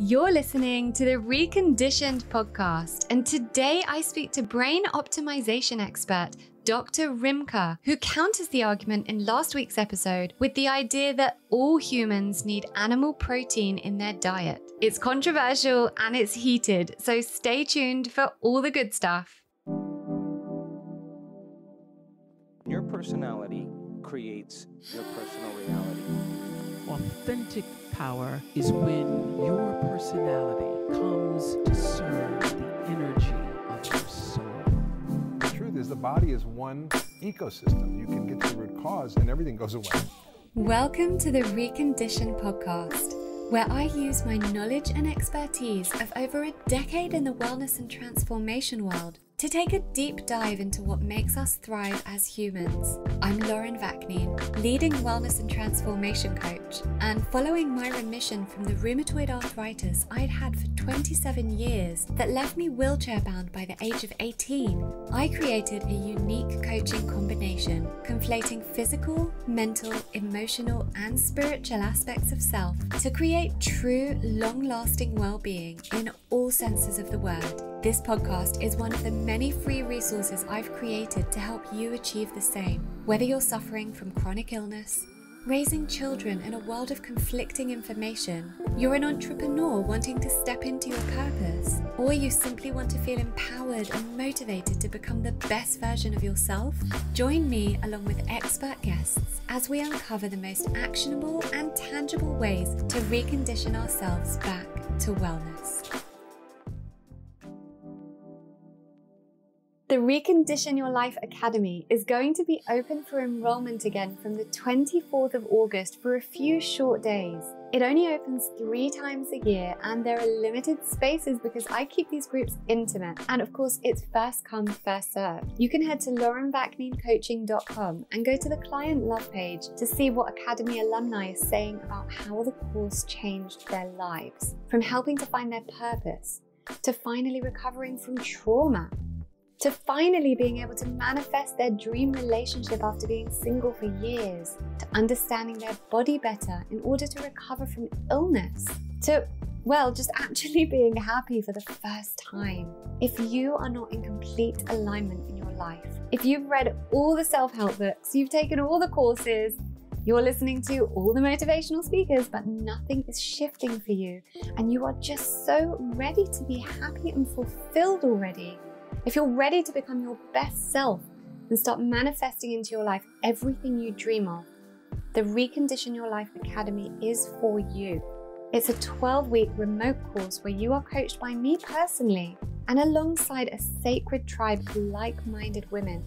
You're listening to the Reconditioned podcast, and today I speak to brain optimization expert Dr. Rimka, who counters the argument in last week's episode with the idea that all humans need animal protein in their diet. It's controversial and it's heated, so stay tuned for all the good stuff. Your personality creates your personal reality. Authentic power is when your personality comes to serve the energy of your soul. The truth is, the body is one ecosystem. You can get to the root cause and everything goes away. Welcome to the Recondition podcast, where I use my knowledge and expertise of over a decade in the wellness and transformation world to take a deep dive into what makes us thrive as humans. I'm Lauren Vaknine, leading wellness and transformation coach, and following my remission from the rheumatoid arthritis I'd had for 27 years that left me wheelchair bound by the age of 18, I created a unique coaching combination conflating physical, mental, emotional, and spiritual aspects of self to create true, long lasting well being in all senses of the word. This podcast is one of the many free resources I've created to help you achieve the same. Whether you're suffering from chronic illness, raising children in a world of conflicting information, you're an entrepreneur wanting to step into your purpose, or you simply want to feel empowered and motivated to become the best version of yourself, join me along with expert guests as we uncover the most actionable and tangible ways to recondition ourselves back to wellness. The Recondition Your Life Academy is going to be open for enrollment again from the 24th of August for a few short days. It only opens three times a year and there are limited spaces because I keep these groups intimate. And of course, it's first come, first served. You can head to laurenvaknincoaching.com and go to the client love page to see what Academy alumni is saying about how the course changed their lives. From helping to find their purpose to finally recovering from trauma to finally being able to manifest their dream relationship after being single for years, to understanding their body better in order to recover from illness, to, well, just actually being happy for the first time. If you are not in complete alignment in your life, if you've read all the self help books, you've taken all the courses, you're listening to all the motivational speakers, but nothing is shifting for you, and you are just so ready to be happy and fulfilled already if you're ready to become your best self and start manifesting into your life everything you dream of, the Recondition Your Life Academy is for you. It's a 12 week remote course where you are coached by me personally and alongside a sacred tribe of like minded women,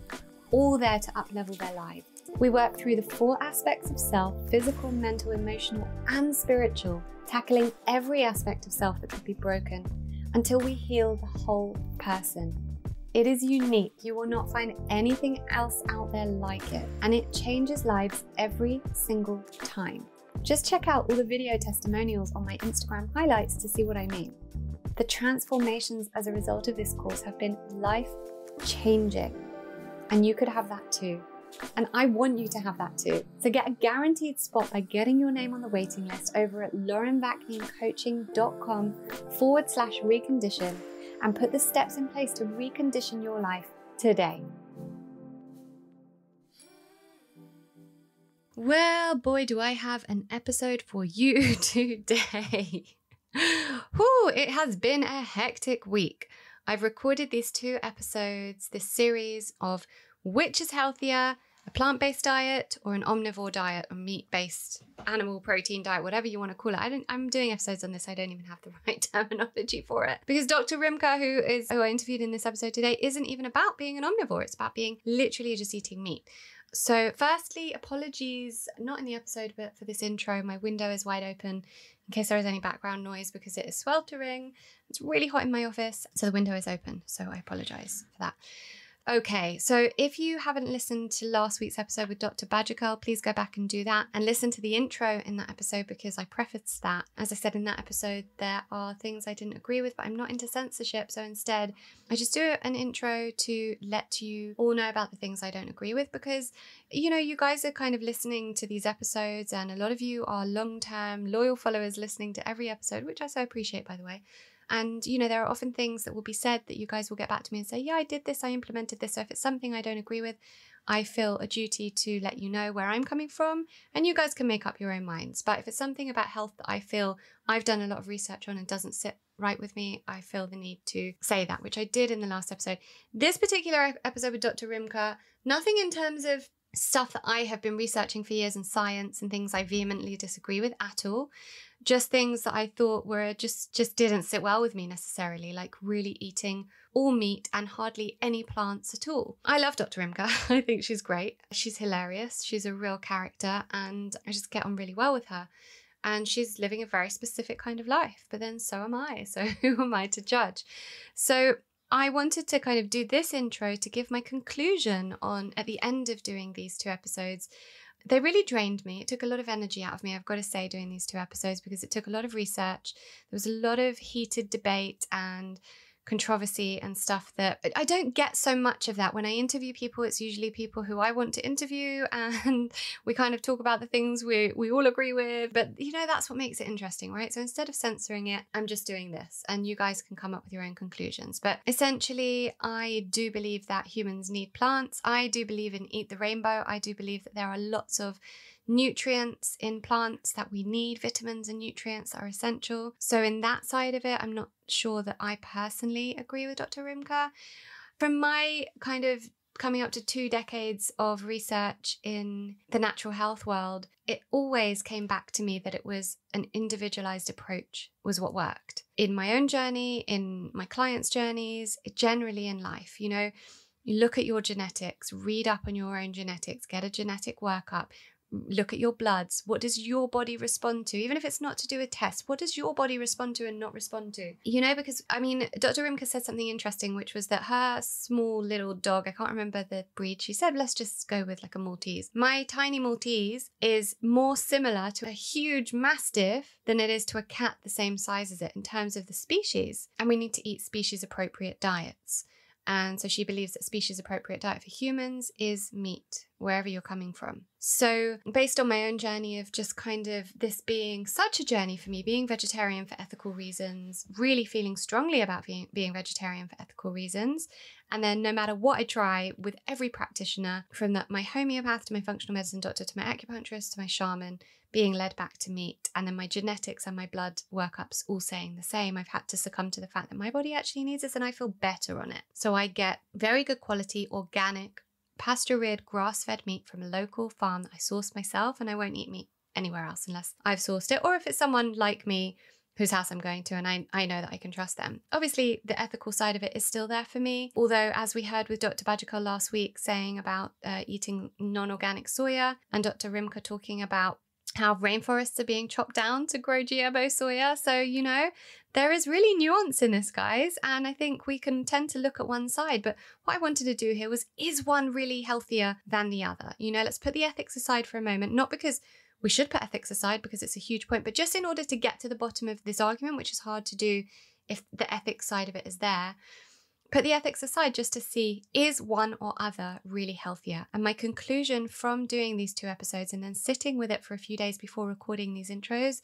all there to uplevel their lives. We work through the four aspects of self physical, mental, emotional, and spiritual, tackling every aspect of self that could be broken until we heal the whole person. It is unique. You will not find anything else out there like it, and it changes lives every single time. Just check out all the video testimonials on my Instagram highlights to see what I mean. The transformations as a result of this course have been life changing, and you could have that too. And I want you to have that too. So get a guaranteed spot by getting your name on the waiting list over at laurenvaknincoaching.com forward slash recondition and put the steps in place to recondition your life today. Well, boy, do I have an episode for you today. Whew, it has been a hectic week. I've recorded these two episodes, this series of which is healthier a plant based diet or an omnivore diet or meat based animal protein diet, whatever you want to call it. I don't, I'm doing episodes on this. I don't even have the right terminology for it because Dr. Rimka, who is who I interviewed in this episode today, isn't even about being an omnivore. It's about being literally just eating meat. So, firstly, apologies, not in the episode, but for this intro. My window is wide open in case there is any background noise because it is sweltering. It's really hot in my office, so the window is open. So, I apologize for that. Okay, so if you haven't listened to last week's episode with Dr. Bajekal, please go back and do that and listen to the intro in that episode because I prefaced that. As I said in that episode, there are things I didn't agree with, but I'm not into censorship. So instead, I just do an intro to let you all know about the things I don't agree with because, you know, you guys are kind of listening to these episodes and a lot of you are long term, loyal followers listening to every episode, which I so appreciate, by the way. And, you know, there are often things that will be said that you guys will get back to me and say, yeah, I did this, I implemented this. So if it's something I don't agree with, I feel a duty to let you know where I'm coming from, and you guys can make up your own minds. But if it's something about health that I feel I've done a lot of research on and doesn't sit right with me, I feel the need to say that, which I did in the last episode. This particular episode with Dr. Rimka, nothing in terms of stuff that I have been researching for years in science and things I vehemently disagree with at all just things that I thought were just just didn't sit well with me necessarily, like really eating all meat and hardly any plants at all. I love Dr. Rimka. I think she's great. She's hilarious. She's a real character and I just get on really well with her. And she's living a very specific kind of life, but then so am I. So who am I to judge? So I wanted to kind of do this intro to give my conclusion on at the end of doing these two episodes they really drained me. It took a lot of energy out of me, I've got to say, doing these two episodes because it took a lot of research. There was a lot of heated debate and controversy and stuff that I don't get so much of that when I interview people. It's usually people who I want to interview, and we kind of talk about the things we we all agree with. But you know, that's what makes it interesting, right? So instead of censoring it, I'm just doing this, and you guys can come up with your own conclusions. But essentially, I do believe that humans need plants. I do believe in eat the rainbow. I do believe that there are lots of nutrients in plants that we need, vitamins and nutrients are essential. So, in that side of it, I'm not sure that I personally agree with Dr. Rimka. From my kind of coming up to two decades of research in the natural health world, it always came back to me that it was an individualized approach was what worked. In my own journey, in my clients' journeys, generally in life, you know, you look at your genetics, read up on your own genetics, get a genetic workup, look at your bloods. What does your body respond to? Even if it's not to do with tests, what does your body respond to and not respond to? You know, because I mean, Dr. Rimka said something interesting, which was that her small little dog, I can't remember the breed, she said, let's just go with like a Maltese. My tiny Maltese is more similar to a huge Mastiff than it is to a cat the same size as it in terms of the species. And we need to eat species appropriate diets. And so she believes that species appropriate diet for humans is meat, wherever you're coming from. So, based on my own journey of just kind of this being such a journey for me, being vegetarian for ethical reasons, really feeling strongly about being, being vegetarian for ethical reasons, and then no matter what I try with every practitioner, from the, my homeopath to my functional medicine doctor to my acupuncturist to my shaman, being led back to meat, and then my genetics and my blood workups all saying the same. I've had to succumb to the fact that my body actually needs this and I feel better on it. So I get very good quality, organic, pasture reared, grass fed meat from a local farm that I source myself, and I won't eat meat anywhere else unless I've sourced it, or if it's someone like me whose house I'm going to, and I, I know that I can trust them. Obviously, the ethical side of it is still there for me. Although, as we heard with Dr. Bajekal last week saying about uh, eating non organic soya, and Dr. Rimka talking about how rainforests are being chopped down to grow GMO soya. So, you know, there is really nuance in this, guys. And I think we can tend to look at one side. But what I wanted to do here was is one really healthier than the other? You know, let's put the ethics aside for a moment, not because we should put ethics aside because it's a huge point, but just in order to get to the bottom of this argument, which is hard to do if the ethics side of it is there put the ethics aside just to see is one or other really healthier. And my conclusion from doing these two episodes and then sitting with it for a few days before recording these intros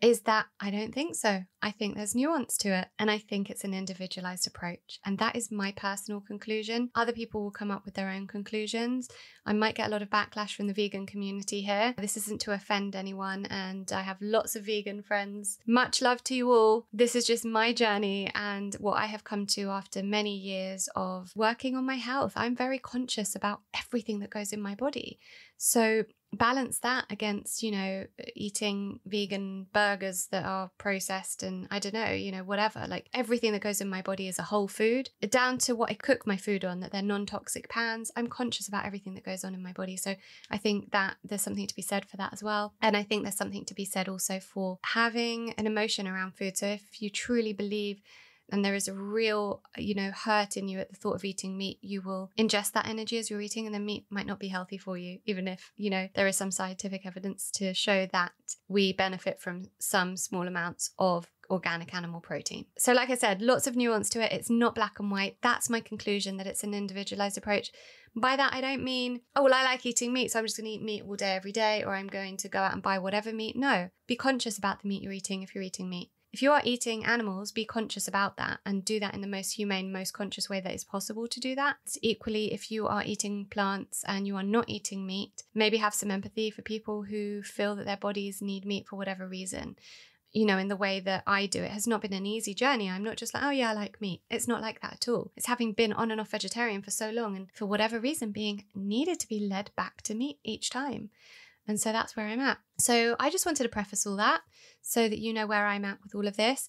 is that I don't think so. I think there's nuance to it, and I think it's an individualized approach. And that is my personal conclusion. Other people will come up with their own conclusions. I might get a lot of backlash from the vegan community here. This isn't to offend anyone, and I have lots of vegan friends. Much love to you all. This is just my journey and what I have come to after many years of working on my health. I'm very conscious about everything that goes in my body. So balance that against you know eating vegan burgers that are processed and i don't know you know whatever. Like everything that goes in my body is a whole food down to what i cook my food on that they're non-toxic pans. I'm conscious about everything that goes on in my body. So i think that there's something to be said for that as well. And i think there's something to be said also for having an emotion around food. So if you truly believe and there is a real, you know, hurt in you at the thought of eating meat, you will ingest that energy as you're eating, and the meat might not be healthy for you, even if, you know, there is some scientific evidence to show that we benefit from some small amounts of organic animal protein. So, like I said, lots of nuance to it. It's not black and white. That's my conclusion that it's an individualized approach. By that, I don't mean, oh, well, I like eating meat, so I'm just going to eat meat all day, every day, or I'm going to go out and buy whatever meat. No, be conscious about the meat you're eating if you're eating meat. If you are eating animals, be conscious about that and do that in the most humane, most conscious way that is possible to do that. Equally, if you are eating plants and you are not eating meat, maybe have some empathy for people who feel that their bodies need meat for whatever reason you know, in the way that I do. It has not been an easy journey. I'm not just like, oh yeah, I like meat. It's not like that at all. It's having been on and off vegetarian for so long and for whatever reason being needed to be led back to meat each time. And so that's where I'm at. So I just wanted to preface all that so that you know where I'm at with all of this.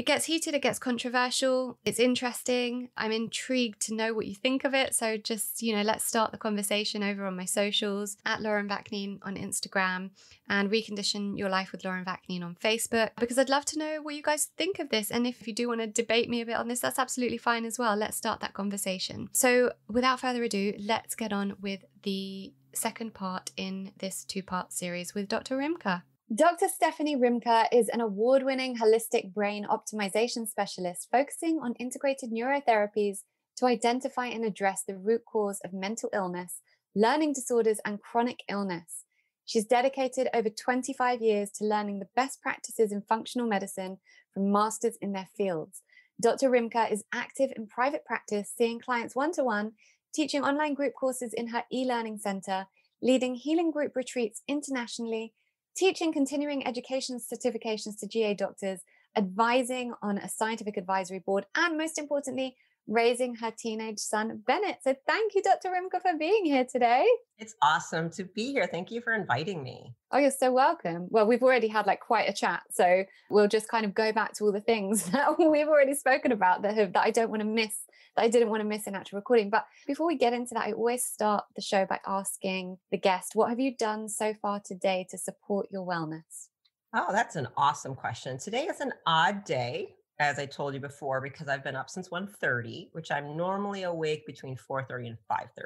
It gets heated, it gets controversial, it's interesting. I'm intrigued to know what you think of it. So just, you know, let's start the conversation over on my socials at Lauren Vaknine on Instagram and Recondition Your Life with Lauren Vaknine on Facebook because I'd love to know what you guys think of this. And if you do want to debate me a bit on this, that's absolutely fine as well. Let's start that conversation. So without further ado, let's get on with the second part in this two part series with Dr. Rimka. Dr. Stephanie Rimka is an award winning holistic brain optimization specialist focusing on integrated neurotherapies to identify and address the root cause of mental illness, learning disorders, and chronic illness. She's dedicated over 25 years to learning the best practices in functional medicine from masters in their fields. Dr. Rimka is active in private practice, seeing clients one to one, teaching online group courses in her e learning center, leading healing group retreats internationally teaching continuing education certifications to GA doctors, advising on a scientific advisory board, and most importantly, raising her teenage son, Bennett. So thank you, Dr. Rimka, for being here today. It's awesome to be here. Thank you for inviting me. Oh, you're so welcome. Well, we've already had like quite a chat. So we'll just kind of go back to all the things that we've already spoken about that have, that I don't want to miss that I didn't want to miss an actual recording. But before we get into that, I always start the show by asking the guest, what have you done so far today to support your wellness? Oh, that's an awesome question. Today is an odd day, as I told you before, because I've been up since 1.30, which I'm normally awake between 4.30 and 5.30.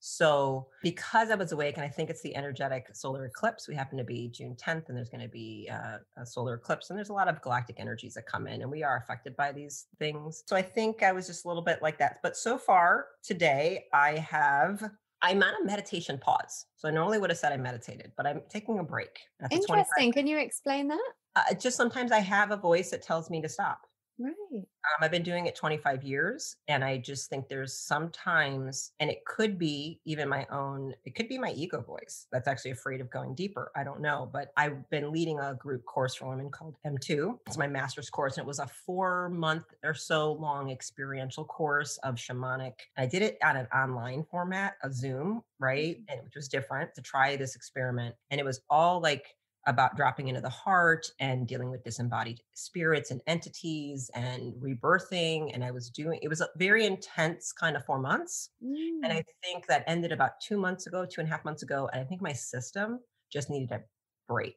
So, because I was awake, and I think it's the energetic solar eclipse, we happen to be June 10th, and there's going to be uh, a solar eclipse, and there's a lot of galactic energies that come in, and we are affected by these things. So, I think I was just a little bit like that. But so far today, I have I'm on a meditation pause. So I normally would have said I meditated, but I'm taking a break. Interesting. Can you explain that? Uh, just sometimes I have a voice that tells me to stop. Right. Um, I've been doing it 25 years, and I just think there's sometimes, and it could be even my own, it could be my ego voice that's actually afraid of going deeper. I don't know, but I've been leading a group course for women called M2. It's my master's course, and it was a four month or so long experiential course of shamanic. I did it on an online format, a Zoom, right? Mm-hmm. And which was different to try this experiment. And it was all like, about dropping into the heart and dealing with disembodied spirits and entities and rebirthing. And I was doing it was a very intense kind of four months. Mm. And I think that ended about two months ago, two and a half months ago. And I think my system just needed a break,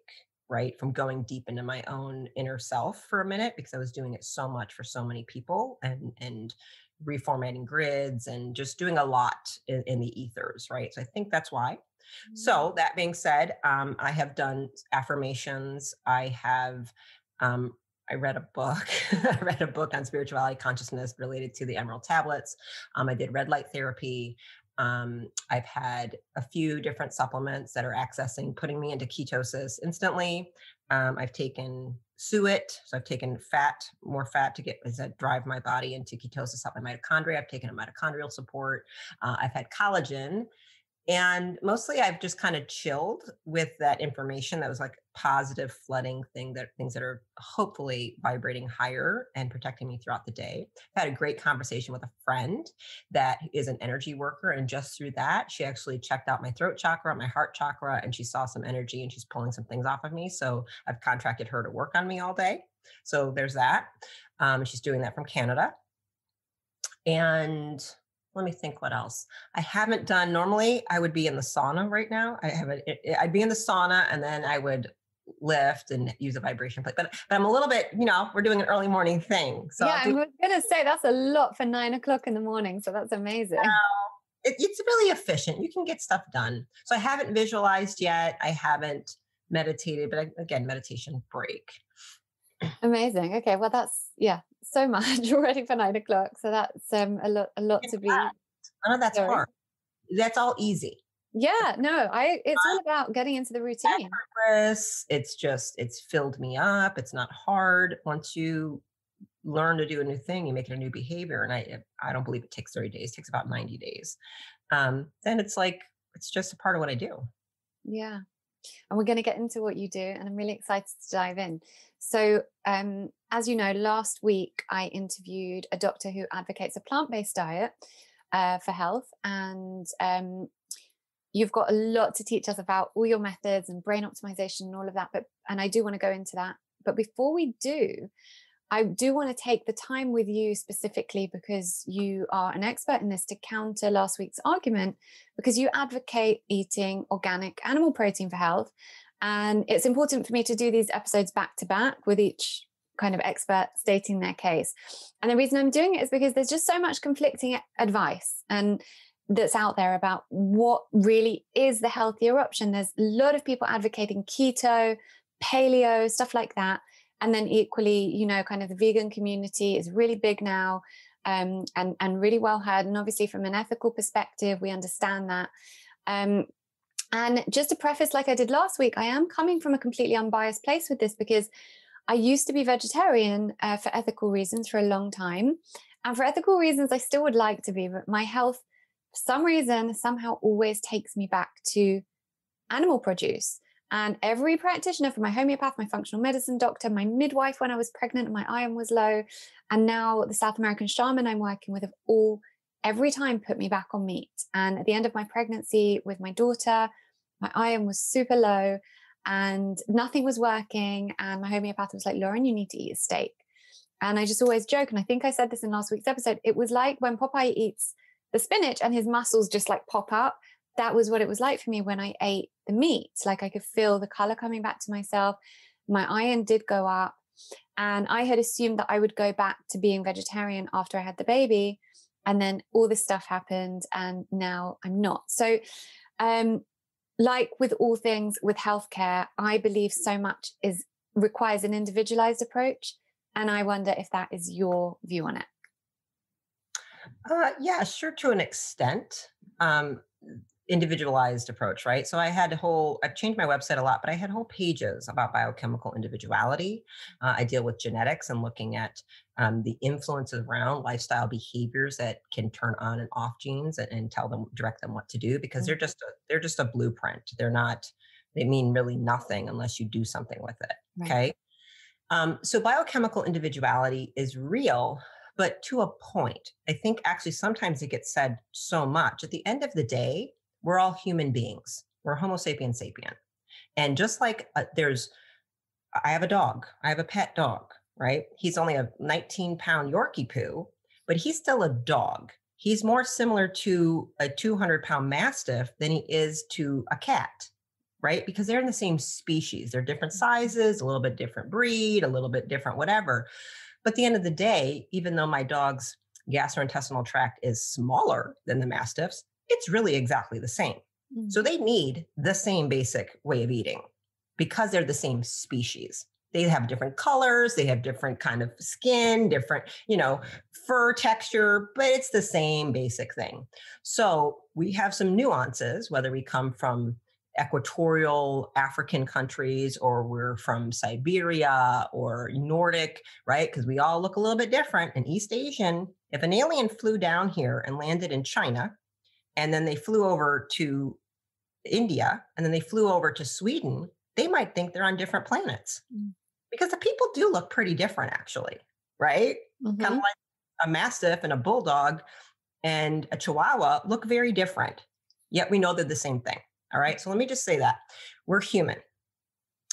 right? From going deep into my own inner self for a minute because I was doing it so much for so many people and and reformatting grids and just doing a lot in, in the ethers, right? So I think that's why. So, mm. that being said, um, I have done affirmations. I have, um, I read a book. I read a book on spirituality, consciousness related to the Emerald Tablets. Um, I did red light therapy. Um, I've had a few different supplements that are accessing, putting me into ketosis instantly. Um, I've taken suet, so I've taken fat, more fat to get as I drive my body into ketosis, help my mitochondria. I've taken a mitochondrial support. Uh, I've had collagen and mostly I've just kind of chilled with that information that was like positive flooding thing that things that are hopefully vibrating higher and protecting me throughout the day. I had a great conversation with a friend that is an energy worker. And just through that, she actually checked out my throat chakra, my heart chakra, and she saw some energy and she's pulling some things off of me. So I've contracted her to work on me all day. So there's that. Um, she's doing that from Canada. And let me think what else i haven't done normally i would be in the sauna right now i have a i'd be in the sauna and then i would lift and use a vibration plate. But but I'm a little bit, you know, we're doing an early morning thing. So yeah, I was gonna say that's a lot for nine o'clock in the morning. So that's amazing. it, it's really efficient. You can get stuff done. So I haven't visualized yet. I haven't meditated, but I, again, meditation break. Amazing. Okay, well that's yeah, so much already for nine o'clock. So that's um a lot a lot to be. I know that's sorry. hard. That's all easy. Yeah, no, I it's all about getting into the routine. It's just it's filled me up. It's not hard. Once you learn to do a new thing, you make it a new behavior. And I I don't believe it takes 30 days, it takes about 90 days. Um, then it's like it's just a part of what I do. Yeah. And we're going to get into what you do, and I'm really excited to dive in. So, um, as you know, last week I interviewed a doctor who advocates a plant based diet uh, for health. And um, you've got a lot to teach us about all your methods and brain optimization and all of that. But and I do want to go into that. But before we do, I do want to take the time with you specifically because you are an expert in this to counter last week's argument because you advocate eating organic animal protein for health. And it's important for me to do these episodes back to back with each kind of expert stating their case. And the reason I'm doing it is because there's just so much conflicting advice and that's out there about what really is the healthier option. There's a lot of people advocating keto, paleo, stuff like that. And then equally, you know, kind of the vegan community is really big now um, and, and really well heard. And obviously, from an ethical perspective, we understand that. Um, and just to preface, like I did last week, I am coming from a completely unbiased place with this because I used to be vegetarian uh, for ethical reasons for a long time. And for ethical reasons, I still would like to be, but my health for some reason, somehow always takes me back to animal produce. And every practitioner, from my homeopath, my functional medicine doctor, my midwife when I was pregnant my iron was low, and now the South American shaman I'm working with have all every time put me back on meat. And at the end of my pregnancy with my daughter, my iron was super low and nothing was working. And my homeopath was like, Lauren, you need to eat a steak. And I just always joke, and I think I said this in last week's episode. It was like when Popeye eats the spinach and his muscles just like pop up. That was what it was like for me when I ate the meat. Like I could feel the color coming back to myself. My iron did go up. And I had assumed that I would go back to being vegetarian after I had the baby. And then all this stuff happened. And now I'm not. So, um, like with all things with healthcare, I believe so much is requires an individualized approach. And I wonder if that is your view on it. Uh, yeah, sure, to an extent. Um, individualized approach, right? So I had a whole, I've changed my website a lot, but I had whole pages about biochemical individuality. Uh, I deal with genetics and looking at um, the influences around lifestyle behaviors that can turn on and off genes and, and tell them, direct them what to do because mm-hmm. they're just, a, they're just a blueprint. They're not, they mean really nothing unless you do something with it. Right. Okay. Um, so biochemical individuality is real, but to a point. I think actually sometimes it gets said so much. At the end of the day, we're all human beings. We're Homo sapiens sapien. And just like uh, there's, I have a dog, I have a pet dog, right? He's only a 19 pound Yorkie poo, but he's still a dog. He's more similar to a 200 pound Mastiff than he is to a cat, right? Because they're in the same species. They're different sizes, a little bit different breed, a little bit different whatever. But at the end of the day, even though my dog's gastrointestinal tract is smaller than the Mastiff's, it's really exactly the same. Mm-hmm. So they need the same basic way of eating because they're the same species. They have different colors, they have different kind of skin, different, you know, fur texture, but it's the same basic thing. So we have some nuances, whether we come from equatorial African countries or we're from Siberia or Nordic, right? Because we all look a little bit different. And East Asian, if an alien flew down here and landed in China, and then they flew over to India, and then they flew over to Sweden, they might think they're on different planets mm. because the people do look pretty different, actually, right? Mm-hmm. Kind of like a mastiff and a bulldog and a chihuahua look very different, yet we know they're the same thing. All right. So let me just say that we're human.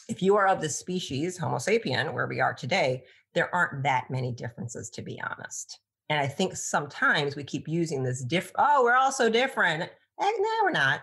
If you are of the species Homo sapien, where we are today, there aren't that many differences, to be honest. And I think sometimes we keep using this diff. Oh, we're all so different. Eh, no, we're not.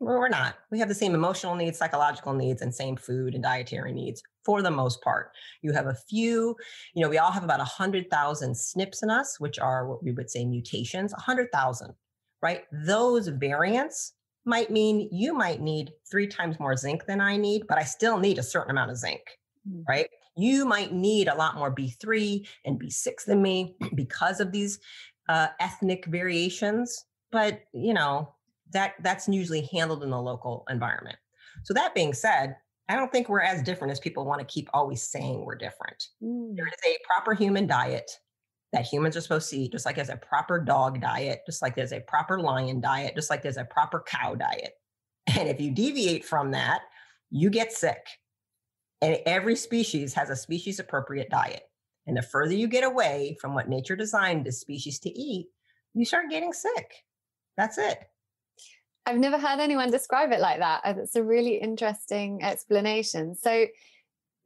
We're not. We have the same emotional needs, psychological needs, and same food and dietary needs for the most part. You have a few, you know, we all have about 100,000 SNPs in us, which are what we would say mutations, 100,000, right? Those variants might mean you might need three times more zinc than I need, but I still need a certain amount of zinc, mm-hmm. right? You might need a lot more B3 and B6 than me because of these uh, ethnic variations, but you know that that's usually handled in the local environment. So that being said, I don't think we're as different as people want to keep always saying we're different. Mm. There is a proper human diet that humans are supposed to eat, just like there's a proper dog diet, just like there's a proper lion diet, just like there's a proper cow diet. And if you deviate from that, you get sick. And every species has a species appropriate diet. And the further you get away from what nature designed the species to eat, you start getting sick. That's it. I've never heard anyone describe it like that. It's a really interesting explanation. So,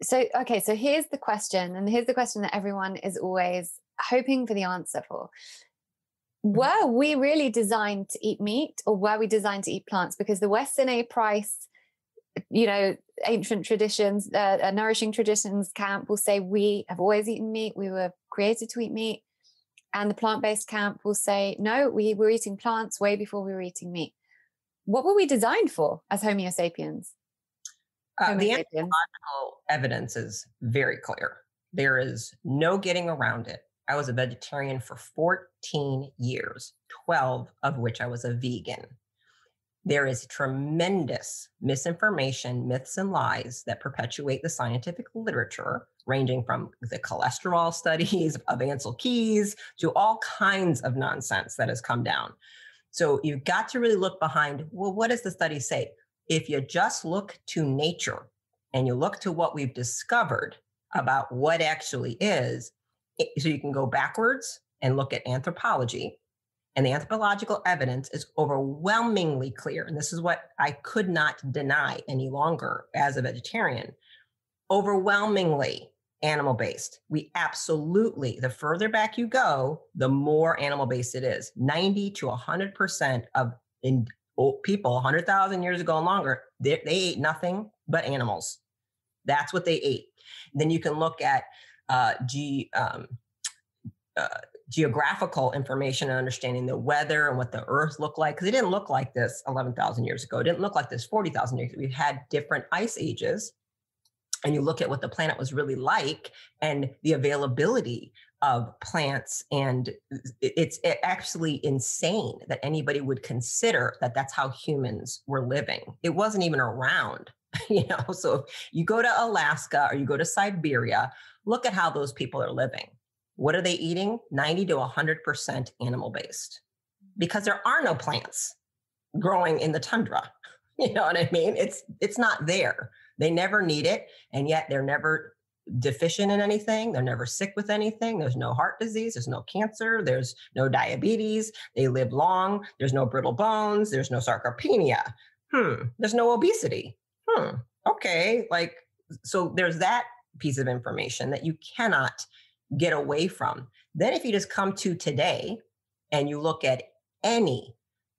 so okay, so here's the question, and here's the question that everyone is always hoping for the answer for. Mm-hmm. Were we really designed to eat meat, or were we designed to eat plants? Because the Weston A. Price, you know, ancient traditions, uh, uh, nourishing traditions camp will say we have always eaten meat. We were created to eat meat. And the plant based camp will say, no, we were eating plants way before we were eating meat what were we designed for as Homo sapiens? Uh, Homo the sapiens. evidence is very clear. There is no getting around it. I was a vegetarian for 14 years, 12 of which I was a vegan. There is tremendous misinformation, myths, and lies that perpetuate the scientific literature, ranging from the cholesterol studies of Ancel Keys to all kinds of nonsense that has come down. So you've got to really look behind well, what does the study say? If you just look to nature and you look to what we've discovered about what actually is, so you can go backwards and look at anthropology. And the anthropological evidence is overwhelmingly clear. And this is what I could not deny any longer as a vegetarian. Overwhelmingly, animal based. We absolutely, the further back you go, the more animal based it is. 90 to 100% of in, people 100,000 years ago and longer, they, they, ate nothing but animals. That's what they ate. Then you can look at uh, G, um, uh, geographical information and understanding the weather and what the earth looked like because it didn't look like this 11,000 years ago. It didn't look like this 40,000 years ago. We've had different ice ages and you look at what the planet was really like and the availability of plants and it's actually insane that anybody would consider that that's how humans were living it wasn't even around you know so if you go to alaska or you go to siberia look at how those people are living what are they eating 90 to 100% animal based because there are no plants growing in the tundra you know what i mean it's it's not there they never need it, and yet they're never deficient in anything. They're never sick with anything. There's no heart disease. There's no cancer. There's no diabetes. They live long. There's no brittle bones. There's no sarcopenia. Hmm. There's no obesity. Hmm. Okay. Like, so there's that piece of information that you cannot get away from. Then, if you just come to today and you look at any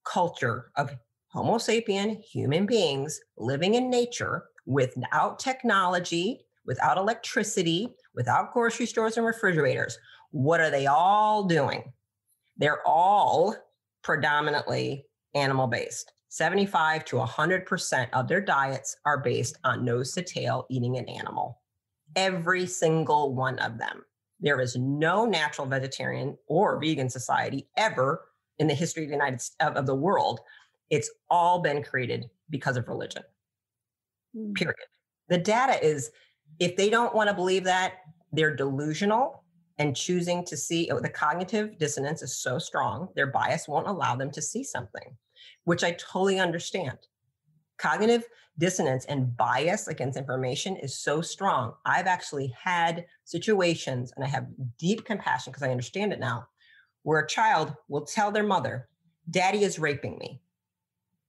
culture of Homo sapien human beings living in nature, without technology, without electricity, without grocery stores and refrigerators. What are they all doing? They're all predominantly animal based. 75 to 100% of their diets are based on nose to tail eating an animal. Every single one of them. There is no natural vegetarian or vegan society ever in the history of the United of, of the world. It's all been created because of religion. Mm. period. The data is, if they don't want to believe that, they're delusional and choosing to see oh, the cognitive dissonance is so strong, their bias won't allow them to see something, which I totally understand. Cognitive dissonance and bias against information is so strong. I've actually had situations, and I have deep compassion because I understand it now, where a child will tell their mother, Daddy is raping me.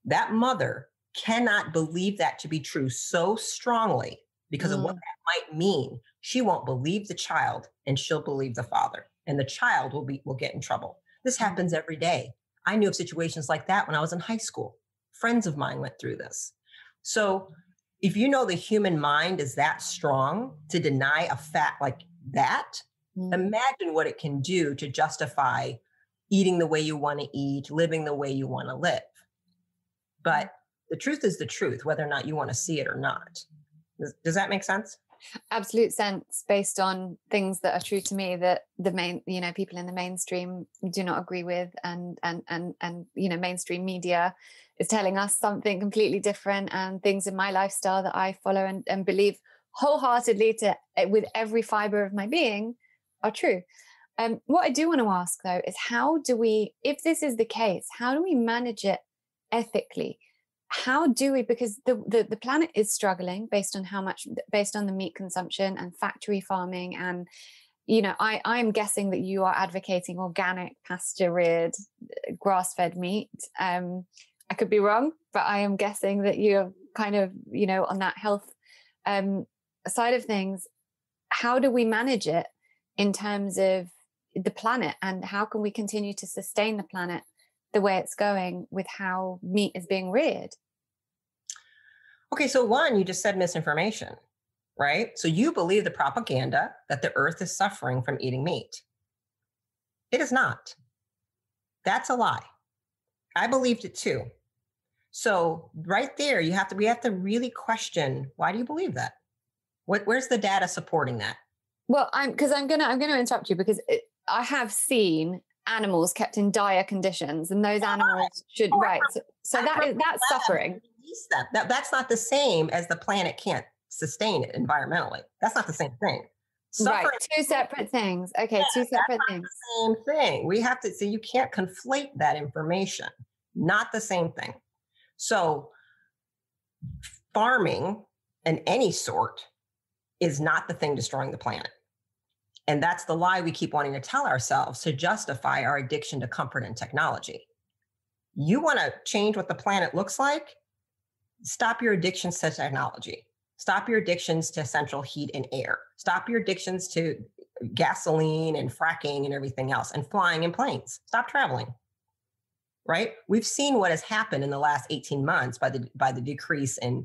That mother cannot believe that to be true so strongly because mm. of what mm. that might mean. She won't believe the child and she'll believe the father and the child will be will get in trouble. This mm. happens every day. I knew of situations like that when I was in high school. Friends of mine went through this. So if you know the human mind is that strong to deny a fact like that, mm. imagine what it can do to justify eating the way you want to eat, living the way you want to live. But the truth is the truth, whether or not you want to see it or not. Does, does that make sense? Absolute sense based on things that are true to me that the main you know people in the mainstream do not agree with and and and and you know mainstream media is telling us something completely different and things in my lifestyle that i follow and, and believe wholeheartedly to eh, with every fiber of my being are true. Um, what i do want to ask though is how do we if this is the case how do we manage it ethically how do we because the, the, the planet is struggling based on how much based on the meat consumption and factory farming and you know i i'm guessing that you are advocating organic pasture reared uh, grass fed meat. Um i could be wrong but i am guessing that you're kind of you know on that health um side of things. How do we manage it in terms of the planet and how can we continue to sustain the planet the way it's going with how meat is being reared? Okay, so one, you just said misinformation, right? So you believe the propaganda that the earth is suffering from eating meat. It is not. That's a lie. I believed it too. So right there, you have to we have to really question why do you believe that? What where's the data supporting that? Well, I'm because I'm gonna I'm gonna interrupt you because it, I have seen animals kept in dire conditions and those animals should right so, so that is that's suffering. that. that that's not the same as the planet can't sustain it environmentally. That's not the same thing. Suffering right two separate things. Okay yeah, two separate things. same thing. We have to so you can't conflate that information. Not the same thing. So farming in any sort is not the thing destroying the planet and that's the lie we keep wanting to tell ourselves to justify our addiction to comfort and technology. You want to change what the planet looks like? Stop your addictions to technology. Stop your addictions to central heat and air. Stop your addictions to gasoline and fracking and everything else and flying in planes. Stop traveling. Right? We've seen what has happened in the last 18 months by the by the decrease in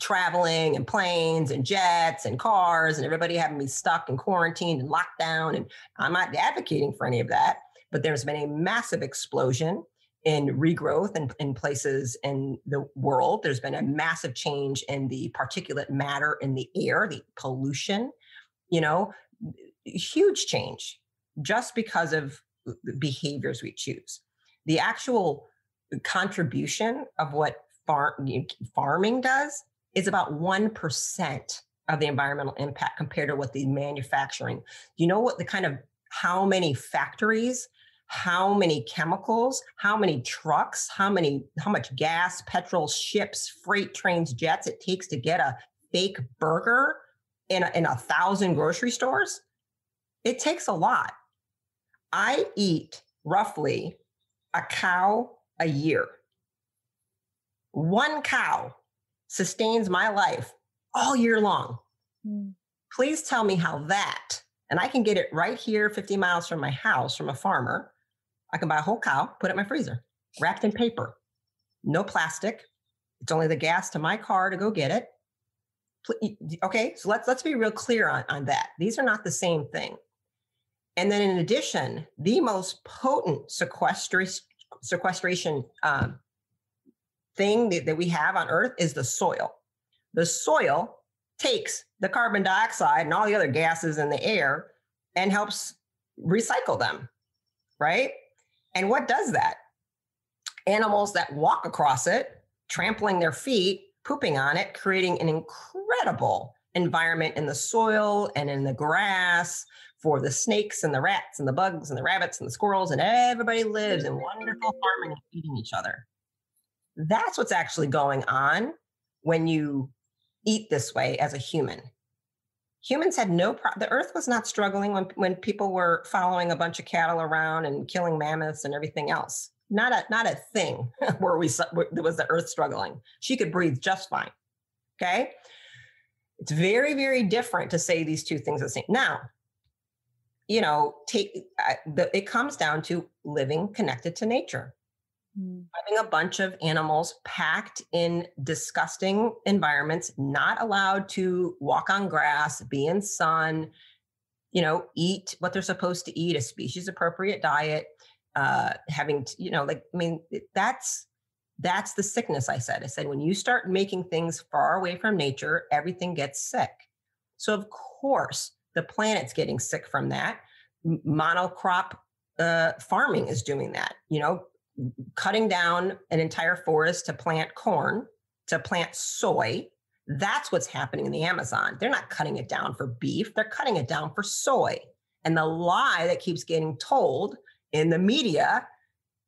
traveling and planes and jets and cars and everybody having me stuck and quarantined and locked down. And I'm not advocating for any of that, but there's been a massive explosion in regrowth in, in places in the world. There's been a mm-hmm. massive change in the particulate matter in the air, the pollution, you know, huge change just because of the behaviors we choose. The actual contribution of what farm, farming does is about 1% of the environmental impact compared to what the manufacturing. You know what the kind of how many factories, how many chemicals, how many trucks, how many how much gas, petrol, ships, freight trains, jets it takes to get a fake burger in a, in a thousand grocery stores? It takes a lot. I eat roughly a cow a year. One cow sustains my life all year long. Mm. Please tell me how that, and I can get it right here 50 miles from my house from a farmer. I can buy a whole cow, put it in my freezer, wrapped in paper, no plastic. It's only the gas to my car to go get it. Okay, so let's let's be real clear on, on that. These are not the same thing. And then in addition, the most potent sequestration sequestration um, thing that, that we have on Earth is the soil. The soil takes the carbon dioxide and all the other gases in the air and helps recycle them, right? And what does that? Animals that walk across it, trampling their feet, pooping on it, creating an incredible environment in the soil and in the grass for the snakes and the rats and the bugs and the rabbits and the squirrels, and everybody lives in wonderful harmony, feeding each other. That's what's actually going on when you eat this way as a human. Humans had no problem. The earth was not struggling when, when people were following a bunch of cattle around and killing mammoths and everything else. Not a not a thing where we where was the earth struggling. She could breathe just fine. Okay, it's very very different to say these two things the same. Now, you know, take uh, the, it comes down to living connected to nature Mm. Having a bunch of animals packed in disgusting environments, not allowed to walk on grass, be in sun, you know, eat what they're supposed to eat, a species appropriate diet, uh, having, to, you know, like, I mean, that's that's the sickness I said. I said, when you start making things far away from nature, everything gets sick. So, of course, the planet's getting sick from that. Monocrop uh, farming is doing that. You know, cutting down an entire forest to plant corn, to plant soy. That's what's happening in the Amazon. They're not cutting it down for beef, they're cutting it down for soy. And the lie that keeps getting told in the media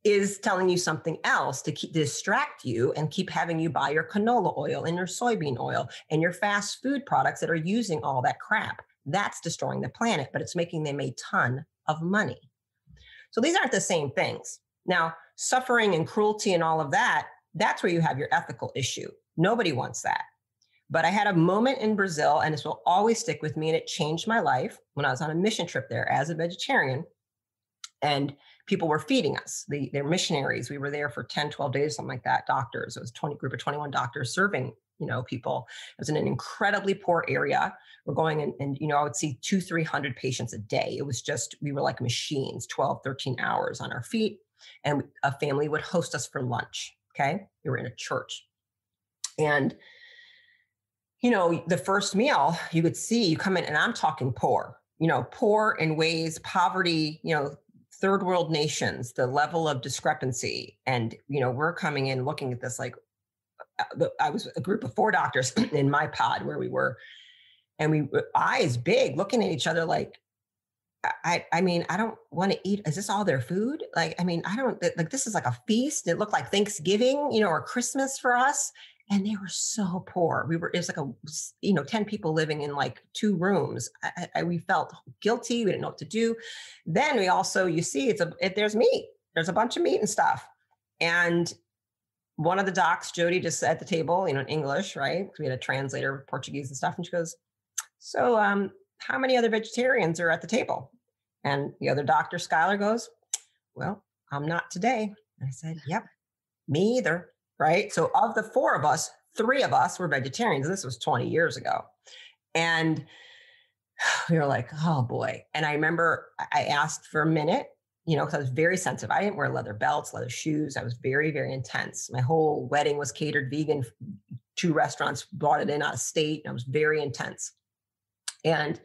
is telling you something else to keep distract you and keep having you buy your canola oil and your soybean oil and your fast food products that are using all that crap. That's destroying the planet, but it's making them a ton of money. So these aren't the same things. Now, suffering and cruelty and all of that, that's where you have your ethical issue. Nobody wants that. But I had a moment in Brazil, and this will always stick with me, and it changed my life when I was on a mission trip there as a vegetarian. And people were feeding us. The, they're missionaries. We were there for 10, 12 days, something like that. Doctors. It was 20 group of 21 doctors serving, you know, people. It was in an incredibly poor area. We're going and, and you know, I would see two, 300 patients a day. It was just, we were like machines, 12, 13 hours on our feet. And a family would host us for lunch. Okay. We were in a church. And you know, the first meal you would see, you come in, and I'm talking poor, you know, poor in ways, poverty, you know, third world nations, the level of discrepancy. And, you know, we're coming in looking at this like, uh, I was a group of four doctors in my pod where we were, and we eyes big, looking at each other like, I, I mean, I don't want to eat. Is this all their food? Like, I mean, I don't like this is like a feast. It looked like Thanksgiving, you know, or Christmas for us and they were so poor. We were, it was like a, you know, 10 people living in like two rooms. I, I, we felt guilty. We didn't know what to do. Then we also, you see, it's a, it, there's meat, there's a bunch of meat and stuff. And one of the docs, Jody, just at the table, you know, in English, right? We had a translator, Portuguese and stuff. And she goes, so um, how many other vegetarians are at the table? And the other doctor, Skylar, goes, well, I'm not today. And I said, yep, me either right? So of the four of us, three of us were vegetarians. This was 20 years ago. And we were like, oh boy. And I remember I asked for a minute, you know, because I was very sensitive. I didn't wear leather belts, leather shoes. I was very, very intense. My whole wedding was catered vegan. Two restaurants brought it in out of state. and I was very intense. And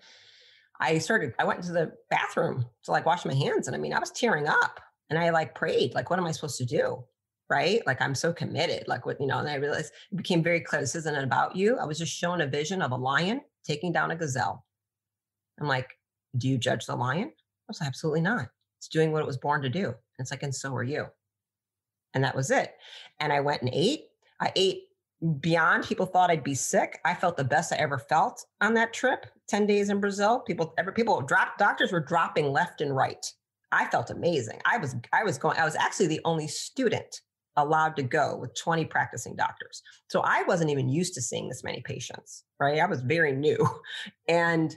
I started, I went into the bathroom to like wash my hands. And I mean, I was tearing up and I like prayed, like, what am I supposed to do? right? Like I'm so committed, like what, you know, and I realized it became very clear this isn't about you. I was just shown a vision of a lion taking down a gazelle. I'm like, do you judge the lion? I was absolutely not. It's doing what it was born to do. And it's like, and so are you. And that was it. And I went and ate. I ate beyond people thought I'd be sick. I felt the best I ever felt on that trip, 10 days in Brazil. People, every people dropped, doctors were dropping left and right. I felt amazing. I was, I was going, I was actually the only student allowed to go with 20 practicing doctors. So I wasn't even used to seeing this many patients, right? I was very new. And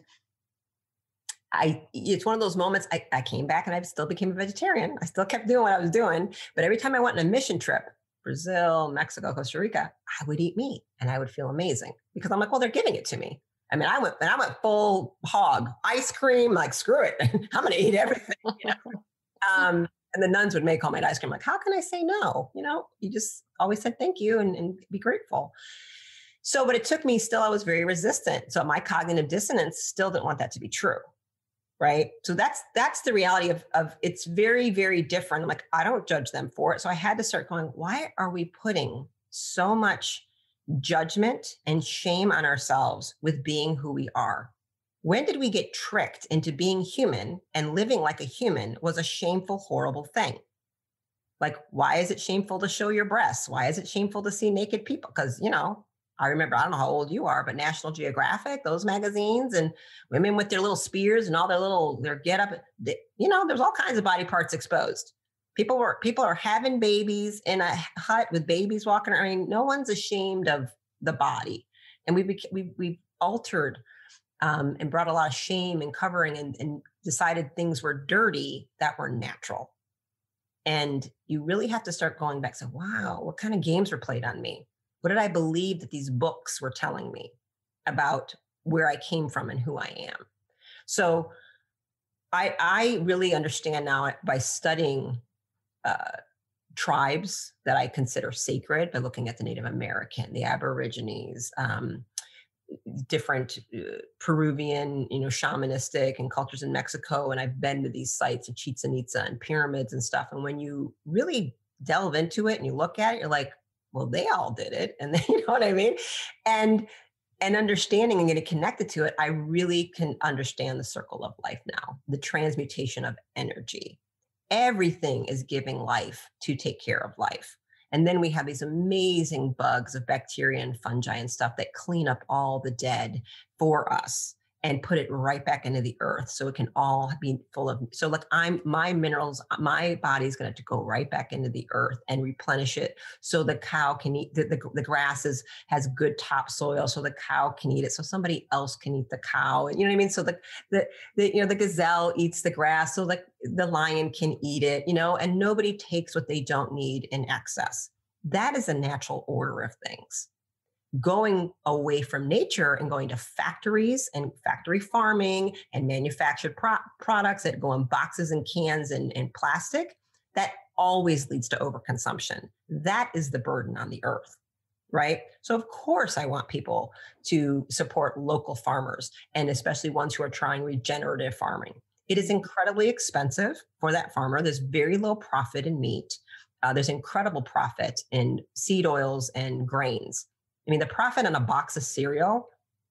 I it's one of those moments I, I came back and I still became a vegetarian. I still kept doing what I was doing. But every time I went on a mission trip, Brazil, Mexico, Costa Rica, I would eat meat and I would feel amazing because I'm like, well, they're giving it to me. I mean, I went and I went full hog, ice cream, like screw it. I'm gonna eat everything. You know? um, and the nuns would make homemade ice cream. Like, how can I say no? You know, you just always said thank you and, and be grateful. So, but it took me still, I was very resistant. So my cognitive dissonance still didn't want that to be true. Right. So that's that's the reality of of it's very, very different. I'm like, I don't judge them for it. So I had to start going, why are we putting so much judgment and shame on ourselves with being who we are? When did we get tricked into being human and living like a human was a shameful, horrible thing? Like, why is it shameful to show your breasts? Why is it shameful to see naked people? Because, you know, I remember, I don't know how old you are, but National Geographic, those magazines, and women with their little spears and all their little, their get up, you know, there's all kinds of body parts exposed. People were, people are having babies in a hut with babies walking around. I mean, no one's ashamed of the body. And we, we, we altered um, and brought a lot of shame and covering and, and decided things were dirty that were natural. And you really have to start going back. So, wow, what kind of games were played on me? What did I believe that these books were telling me about where I came from and who I am? So, I I really understand now by studying uh, tribes that I consider sacred by looking at the Native American, the Aborigines, um, different uh, Peruvian, you know, shamanistic and cultures in Mexico. And I've been to these sites of Chichen Itza and pyramids and stuff. And when you really delve into it and you look at it, you're like, well, they all did it. And then, you know what I mean? And and understanding and getting connected to it, I really can understand the circle of life now, the transmutation of energy. Everything is giving life to take care of life. And then we have these amazing bugs of bacteria and fungi and stuff that clean up all the dead for us and put it right back into the earth so it can all be full of so like i'm my minerals uh, my body's going to go right back into the earth and replenish it so the cow can eat the, the, the grasses has good topsoil so the cow can eat it so somebody else can eat the cow you know what i mean? So the the, the you know the gazelle eats the grass so like the lion can eat it you know and nobody takes what they don't need in excess. That is a natural order of things going away from nature and going to factories and factory farming and manufactured pro- products that go in boxes and cans and, and plastic, that always leads to overconsumption. That is the burden on the earth. Right. So, of course, I want people to support local farmers and especially ones who are trying regenerative farming. It is incredibly expensive for that farmer. There's very low profit in meat. Uh, there's incredible profit in seed oils and grains. I mean, the profit on a box of cereal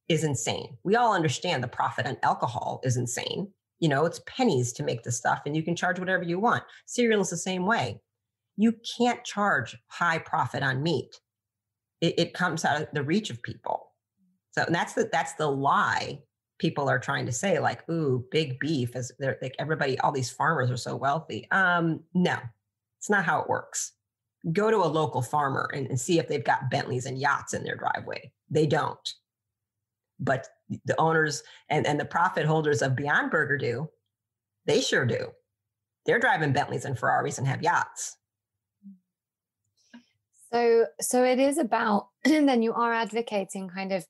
is insane. We all understand the profit on alcohol is insane. You know, it's pennies to make the stuff and you can charge whatever you want. Cereal is the same way. You can't charge high profit on meat. It, it comes out of the reach of people. So that's the that's the lie people are trying to say, like, ooh, big beef is they're like everybody, all these farmers are so wealthy. Um, no, it's not how it works go to a local farmer and, and see if they've got Bentleys and yachts in their driveway. They don't. But the owners and, and the profit holders of Beyond Burger do. They sure do. They're driving Bentleys and Ferraris and have yachts. So, so it is about, and then you are advocating kind of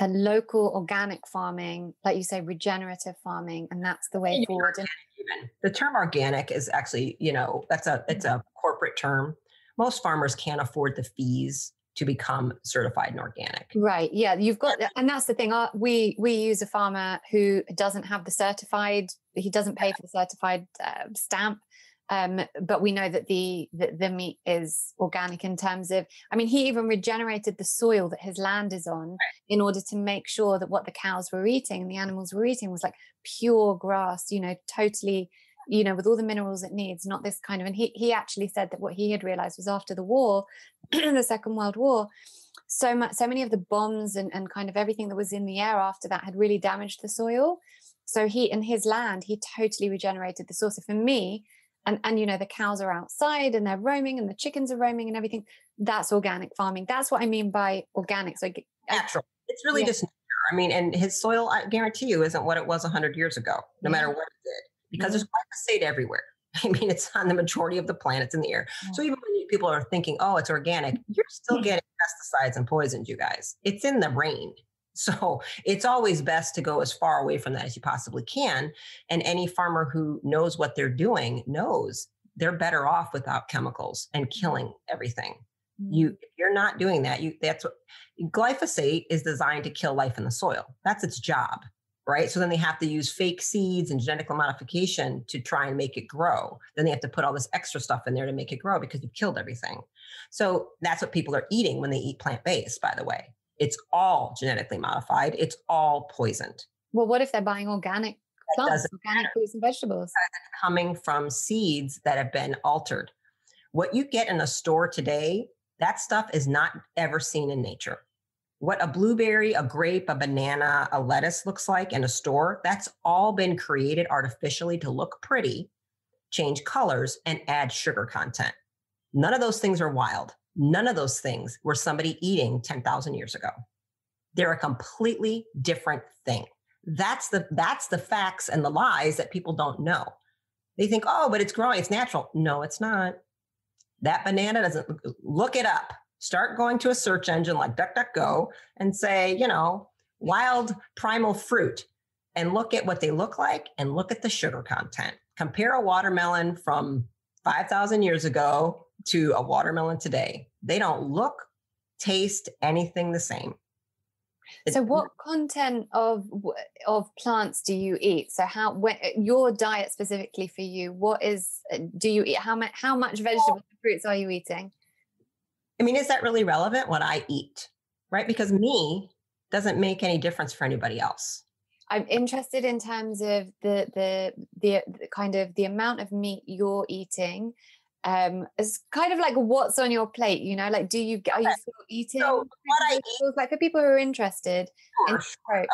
a local organic farming, like you say, regenerative farming, and that's the way forward. The term organic is actually, you know, that's a it's a corporate term. Most farmers can't afford the fees to become certified and organic. Right. Yeah, you've got and that's the thing. Our, we we use a farmer who doesn't have the certified he doesn't pay for the certified uh, stamp um, but we know that the, the, the meat is organic in terms of. I mean, he even regenerated the soil that his land is on in order to make sure that what the cows were eating and the animals were eating was like pure grass. You know, totally. You know, with all the minerals it needs, not this kind of. And he he actually said that what he had realized was after the war, the Second World War, so much, so many of the bombs and, and kind of everything that was in the air after that had really damaged the soil. So he in his land, he totally regenerated the soil. So for me, and and you know the cows are outside and they're roaming and the chickens are roaming and everything that's organic farming. That's what i mean by organic so natural. It's really yeah. just i mean and his soil i guarantee you isn't what it was 100 years ago no yeah. matter what it did because mm-hmm. there's glyphosate everywhere. I mean it's on the majority of the planets in the air. Yeah. so even when people are thinking oh it's organic you're still getting pesticides and poisons you guys. It's in the rain so it's always best to go as far away from that as you possibly can. And any farmer who knows what they're doing knows they're better off without chemicals and killing everything. You, mm. you're not doing that, you that's what glyphosate is designed to kill life in the soil. That's its job, right? So then they have to use fake seeds and genetic modification to try and make it grow. Then they have to put all this extra stuff in there to make it grow because you've killed everything. So that's what people are eating when they eat plant based, by the way. It's all genetically modified. It's all poisoned. Well, what if they're buying organic plants, organic matter. fruits and vegetables? coming from seeds that have been altered. What you get in a store today, that stuff is not ever seen in nature. What a blueberry, a grape, a banana, a lettuce looks like in a store, that's all been created artificially to look pretty, change colors, and add sugar content. None of those things are wild. None of those things were somebody eating 10,000 years ago. They're a completely different thing. That's the that's the facts and the lies that people don't know. They think, oh, but it's growing, it's natural. No, it's not. That banana doesn't look it up. Start going to a search engine like DuckDuckGo and say, you know, wild primal fruit and look at what they look like and look at the sugar content. Compare a watermelon from 5,000 years ago to a watermelon today. They don't look, taste anything the same. So, what content of of plants do you eat? So, how when your diet specifically for you, what is uh, do you eat? How much how much vegetables and fruits are you eating? I mean, is that really relevant? What I eat, right? Because me doesn't make any difference for anybody else. I'm interested in terms of the the the, the kind of the amount of meat you're eating um it's kind of like what's on your plate you know like do you are you still eating? So what i eat, like for people who are interested in approach.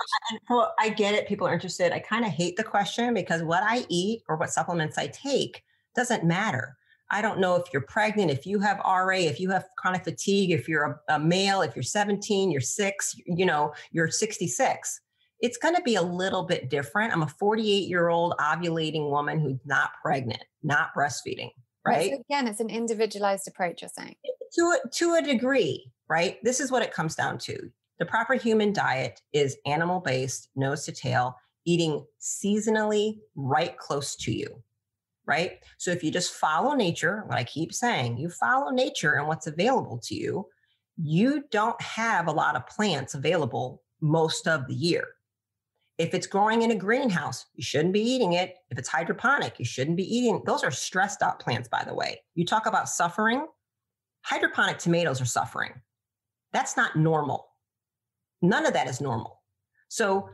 well i get it people are interested. I kind of hate the question because what i eat or what supplements i take doesn't matter. I don't know if you're pregnant if you have ra if you have chronic fatigue if you're a, a male if you're 17 you're 6 you know you're 66 it's going to be a little bit different. I'm a 48 year old ovulating woman who's not pregnant not breastfeeding right? So again, it's an individualized approach, you're saying. To a, to a degree, right? This is what it comes down to. The proper human diet is animal based, nose to tail, eating seasonally right close to you, right? So if you just follow nature, what I keep saying, you follow nature and what's available to you, you don't have a lot of plants available most of the year. If it's growing in a greenhouse, you shouldn't be eating it. If it's hydroponic, you shouldn't be eating. Those are stressed out plants, by the way. You talk about suffering, hydroponic tomatoes are suffering. That's not normal. None of that is normal. So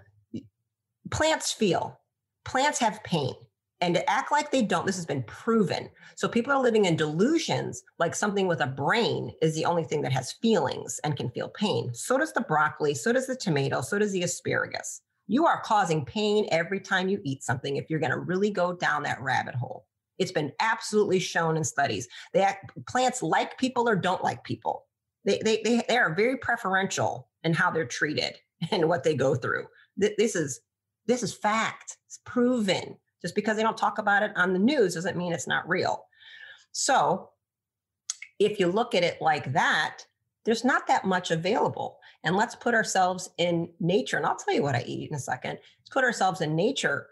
plants feel, plants have pain. And to act like they don't, this has been proven. So people are living in delusions like something with a brain is the only thing that has feelings and can feel pain. So does the broccoli, so does the tomato, so does the asparagus you are causing pain every time you eat something if you're going to really go down that rabbit hole. It's been absolutely shown in studies. They act, plants like people or don't like people. They, they, they, they are very preferential in how they're treated and what they go through. This is, this is fact. It's proven. Just because they don't talk about it on the news doesn't mean it's not real. So if you look at it like that, there's not that much available. And let's put ourselves in nature. And I'll tell you what I eat in a second. Let's put ourselves in nature.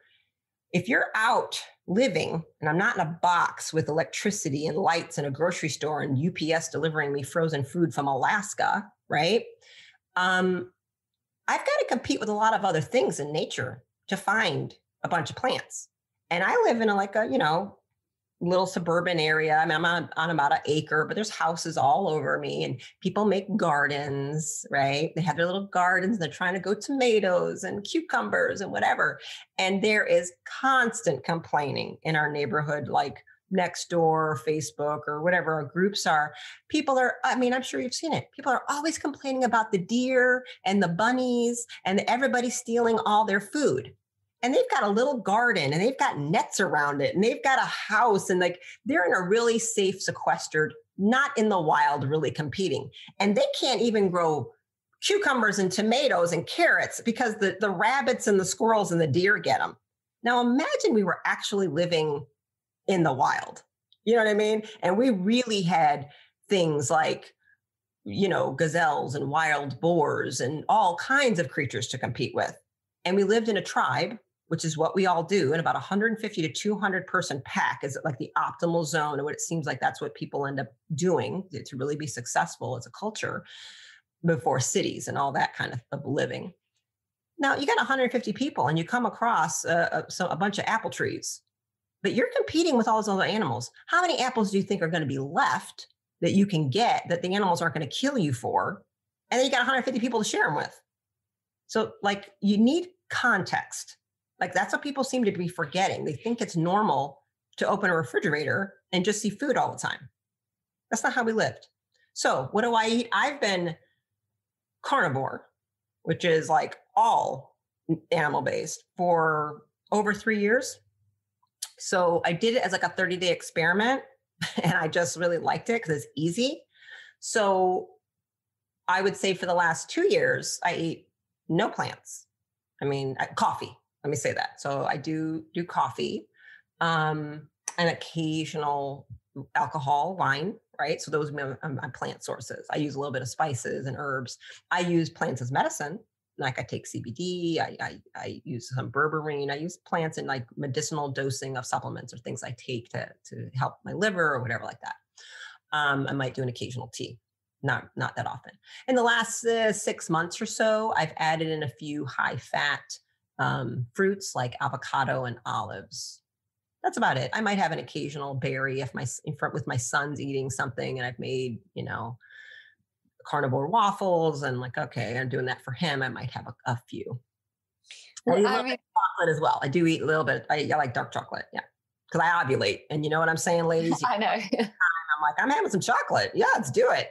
If you're out living, and I'm not in a box with electricity and lights in a grocery store and UPS delivering me frozen food from Alaska, right? Um, I've got to compete with a lot of other things in nature to find a bunch of plants. And I live in a, like a, you know, little suburban area. I mean, I'm on, on about an acre, but there's houses all over me, and people make gardens, right? They have their little gardens. they're trying to grow tomatoes and cucumbers and whatever. And there is constant complaining in our neighborhood, like Nextdoor, Facebook, or whatever our groups are. People are, I mean, I'm sure you've seen it. People are always complaining about the deer and the bunnies and everybody stealing all their food and they've got a little garden and they've got nets around it and they've got a house and like they're in a really safe sequestered not in the wild really competing. And they can't even grow cucumbers and tomatoes and carrots because the, the rabbits and the squirrels and the deer get them now imagine we were actually living in the wild. You know what i mean? And we really had things like you know gazelles and wild boars and all kinds of creatures to compete with. And we lived in a tribe which is what we all do, and about 150 to 200 person pack is like the optimal zone. And what it seems like that's what people end up doing to really be successful as a culture before cities and all that kind of, of living. Now you got 150 people and you come across a, a, so a bunch of apple trees, but you're competing with all those other animals. How many apples do you think are going to be left that you can get that the animals aren't going to kill you for? And then you got 150 people to share them with. So, like, you need context like that's what people seem to be forgetting. They think it's normal to open a refrigerator and just see food all the time. That's not how we lived. So, what do I eat? I've been carnivore, which is like all animal based for over three years. So, I did it as like a 30 day experiment and I just really liked it because it's easy. So, I would say for the last two years, I eat no plants. I mean, coffee let me say that. So I do do coffee. um, an occasional alcohol, wine, right? So those are my, my plant sources. I use a little bit of spices and herbs. I use plants as medicine. Like I take CBD, I, I, I use some berberine, I use plants in like medicinal dosing of supplements or things I take to, to help my liver or whatever like that. Um, I might do an occasional tea not not that often. In the last uh, six months or so, I've added in a few high fat um, fruits like avocado and olives. That's about it. I might have an occasional berry if my in front with my son's eating something, and I've made you know carnivore waffles, and like okay, I'm doing that for him. I might have a, a few. I, eat I mean, chocolate as well. I do eat a little bit. I, I like dark chocolate. Yeah, because I ovulate, and you know what I'm saying, ladies. I know. I'm like, I'm having some chocolate. Yeah, let's do it.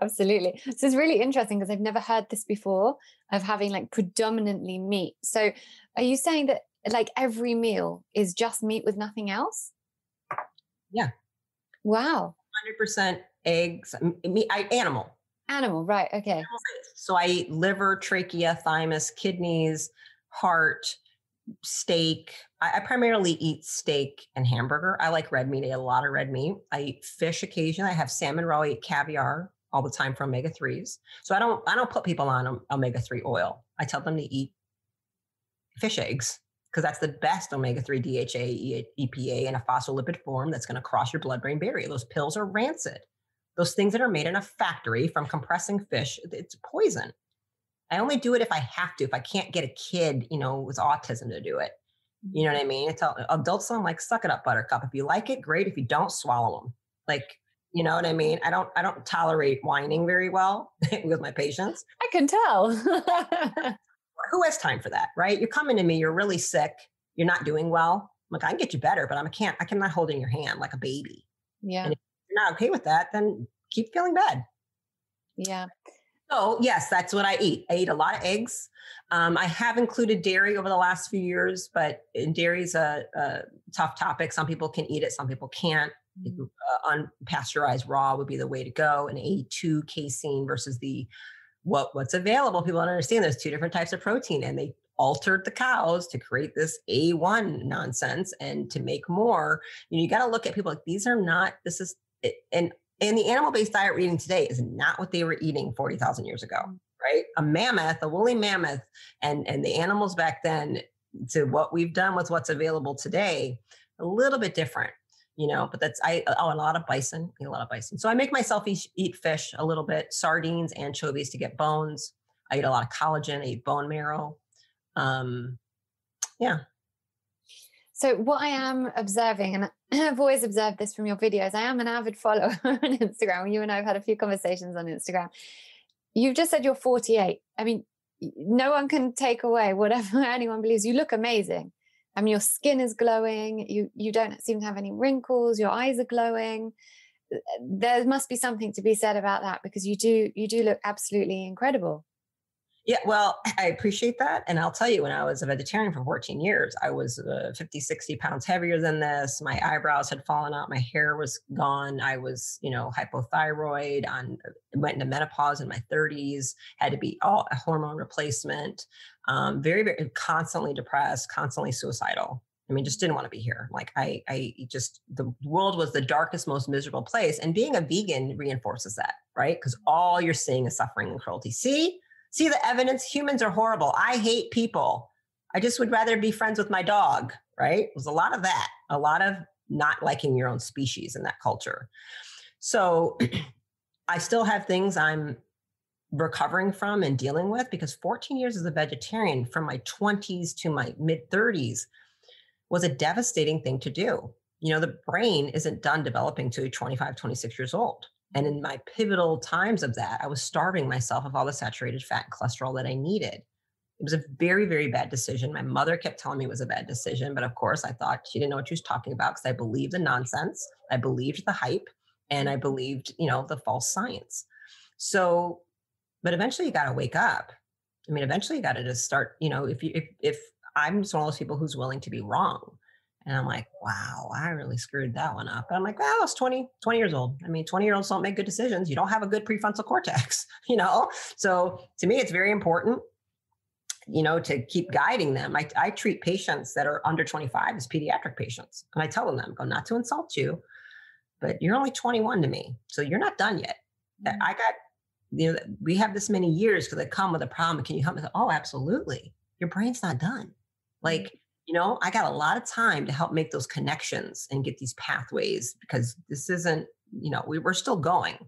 Absolutely. So it's really interesting because I've never heard this before of having like predominantly meat. So are you saying that like every meal is just meat with nothing else? Yeah. Wow. 100% eggs, meat, I, animal. Animal, right. Okay. So I eat liver, trachea, thymus, kidneys, heart, steak. I, I, primarily eat steak and hamburger. I like red meat. I eat a lot of red meat. I eat fish occasionally. I have salmon raw. I eat caviar all the time for omega threes. So I don't I don't put people on omega three oil. I tell them to eat fish eggs because that's the best omega three DHA EPA in a phospholipid form that's going to cross your blood brain barrier. Those pills are rancid. Those things that are made in a factory from compressing fish, it's poison. I only do it if I have to, if I can't get a kid, you know, with autism to do it. You know what I mm-hmm. mean? I tell adults, I'm like, suck it up, buttercup. If you like it, great. If you don't, swallow them. Like, you know what I mean? I don't, I don't tolerate whining very well with my patients. I can tell. Who has time for that, right? You're coming to me, you're really sick, you're not doing well. I'm like, I can get you better, but I can't, I cannot hold in your hand like a baby. Yeah. And if you're not okay with that, then keep feeling bad. Yeah. So yes, that's what I eat. I eat a lot of eggs. Um, I have included dairy over the last few years, but dairy is a, a, tough topic. Some people can eat it, some people can't. Mm-hmm. Uh, unpasteurized raw would be the way to go. An A2 casein versus the what what's available. People don't understand there's two different types of protein, and they altered the cows to create this A1 nonsense and to make more. You, know, you got to look at people like these are not. This is and and the animal based diet we're eating today is not what they were eating 40,000 years ago, mm. right? A mammoth, a woolly mammoth, and, and the animals back then to what we've done with what's available today, a little bit different, you know, but that's, I, oh, a lot of bison, eat a lot of bison. So I make myself eat, eat fish a little bit, sardines, anchovies to get bones. I eat a lot of collagen, I eat bone marrow. Um, yeah, so, what I am observing, and I've always observed this from your videos, I am an avid follower on Instagram. You and I have had a few conversations on Instagram. You've just said you're 48. I mean, no one can take away whatever anyone believes. You look amazing. I mean, your skin is glowing. You you don't seem to have any wrinkles. Your eyes are glowing. There must be something to be said about that because you do you do look absolutely incredible. Yeah, well, I appreciate that. And I'll tell you, when I was a vegetarian for 14 years, I was uh, 50, 60 pounds heavier than this. My eyebrows had fallen out. My hair was gone. I was, you know, hypothyroid on, uh, went into menopause in my 30s, had to be all a hormone replacement, um, very, very constantly depressed, constantly suicidal. I mean, just didn't want to be here. Like I, I just the world was the darkest, most miserable place. And being a vegan reinforces that, right? Because all you're seeing is suffering and cruelty. See, see the evidence? Humans are horrible. I hate people. I just would rather be friends with my dog right? There's a lot of that a lot of not liking your own species in that culture. So i still have things i'm recovering from and dealing with because 14 years as a vegetarian from my 20s to my mid 30s was a devastating thing to do. You know the brain isn't done developing to 25 26 years old and in my pivotal times of that, I was starving myself of all the saturated fat and cholesterol that I needed. It was a very, very bad decision. My mother kept telling me it was a bad decision. But of course, I thought she didn't know what she was talking about because I believed the nonsense. I believed the hype and I believed, you know, the false science. So, but eventually you got to wake up. I mean, eventually you got to just start, you know, if you, if, if I'm just one of those people who's willing to be wrong, and I'm like, wow, I really screwed that one up. And I'm like, well, I was 20, 20 years old. I mean, 20 year olds don't make good decisions. You don't have a good prefrontal cortex, you know? So to me, it's very important. you know, to keep guiding them. I, I treat patients that are under 25 as pediatric patients. And I tell them, I'm going not to insult you, but you're only 21 to me. So you're not done yet. Mm-hmm. I got, you know, we have this many years because I come with a problem. Can you help me? Oh, absolutely. Your brain's not done. Like. You know, I got a lot of time to help make those connections and get these pathways because this isn't, you know, we were still going.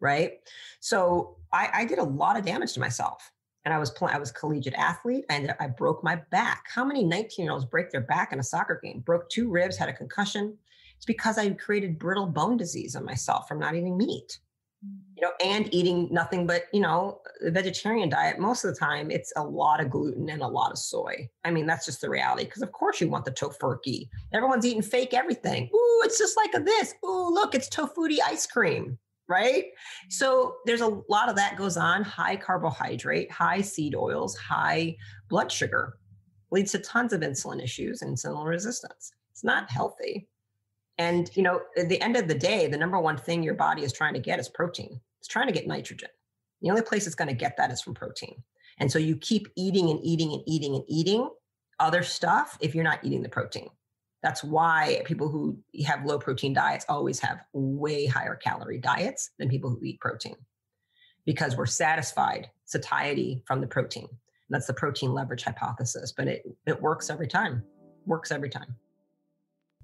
Right. So I, I did a lot of damage to myself and I was playing, I was collegiate athlete and I broke my back. How many 19 year olds break their back in a soccer game? Broke two ribs, had a concussion. It's because I created brittle bone disease on myself from not eating meat. You know, and eating nothing but, you know, the vegetarian diet. Most of the time, it's a lot of gluten and a lot of soy. I mean, that's just the reality. Because of course you want the Tofurky. Everyone's eating fake everything. Ooh, it's just like this. Ooh, look, it's tofutti ice cream right? So there's a lot of that goes on high carbohydrate, high seed oils, high blood sugar leads to tons of insulin issues and insulin resistance. It's not healthy. And you know, at the end of the day, the number one thing your body is trying to get is protein. It's trying to get nitrogen. The only place it's going to get that is from protein. And so you keep eating and eating and eating and eating other stuff if you're not eating the protein. That's why people who have low protein diets always have way higher calorie diets than people who eat protein because we're satisfied satiety from the protein. And that's the protein leverage hypothesis, but it, it works every time. Works every time.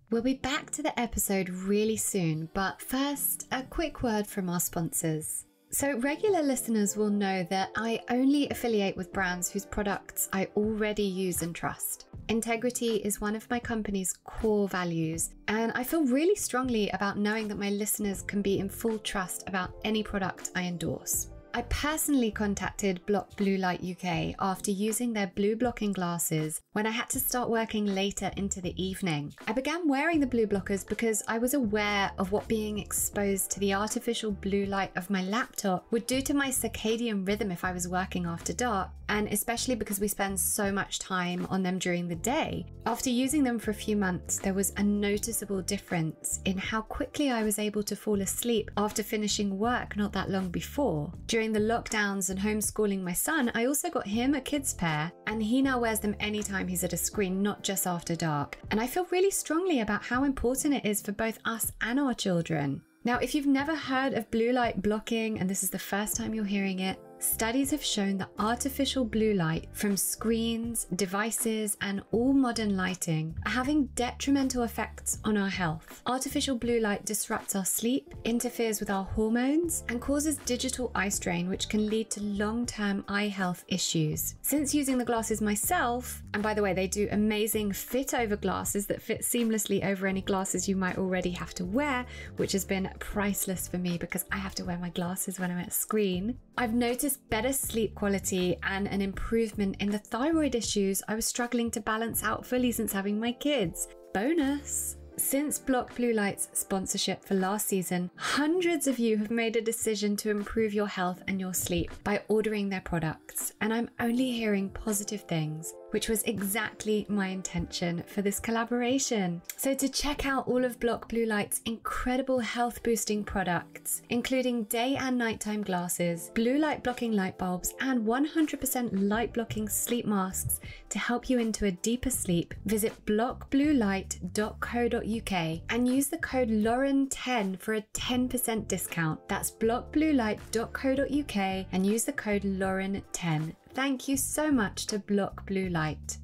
We'll be back to the episode really soon, but first, a quick word from our sponsors. So, regular listeners will know that I only affiliate with brands whose products I already use and trust. Integrity is one of my company's core values, and I feel really strongly about knowing that my listeners can be in full trust about any product I endorse. I personally contacted Block Blue Light UK after using their blue blocking glasses when I had to start working later into the evening. I began wearing the blue blockers because I was aware of what being exposed to the artificial blue light of my laptop would do to my circadian rhythm if I was working after dark, and especially because we spend so much time on them during the day. After using them for a few months, there was a noticeable difference in how quickly I was able to fall asleep after finishing work not that long before. During the lockdowns and homeschooling my son, I also got him a kids pair, and he now wears them anytime he's at a screen, not just after dark. And I feel really strongly about how important it is for both us and our children. Now, if you've never heard of blue light blocking and this is the first time you're hearing it, Studies have shown that artificial blue light from screens, devices, and all modern lighting are having detrimental effects on our health. Artificial blue light disrupts our sleep, interferes with our hormones, and causes digital eye strain, which can lead to long term eye health issues. Since using the glasses myself, and by the way, they do amazing fit over glasses that fit seamlessly over any glasses you might already have to wear, which has been priceless for me because I have to wear my glasses when I'm at screen. I've noticed better sleep quality and an improvement in the thyroid issues I was struggling to balance out fully since having my kids. Bonus! Since Block Blue Light's sponsorship for last season, hundreds of you have made a decision to improve your health and your sleep by ordering their products, and I'm only hearing positive things which was exactly my intention for this collaboration. So, to check out all of Block Blue Light's incredible health boosting products, including day and nighttime glasses, blue light blocking light bulbs, and 100% light blocking sleep masks to help you into a deeper sleep, visit blockbluelight.co.uk and use the code Lauren10 for a 10% discount. That's blockbluelight.co.uk and use the code Lauren10 Thank you so much to Block Blue Light.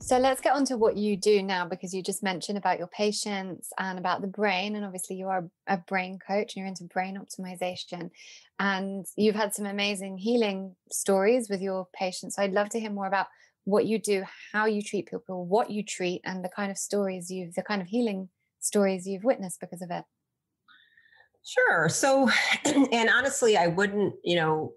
So let's get on to what you do now because you just mentioned about your patients and about the brain. And obviously, you are a brain coach and you're into brain optimization. And you've had some amazing healing stories with your patients. So I'd love to hear more about what you do, how you treat people, what you treat, and the kind of stories you've, the kind of healing stories you've witnessed because of it. Sure. So, and honestly, I wouldn't, you know,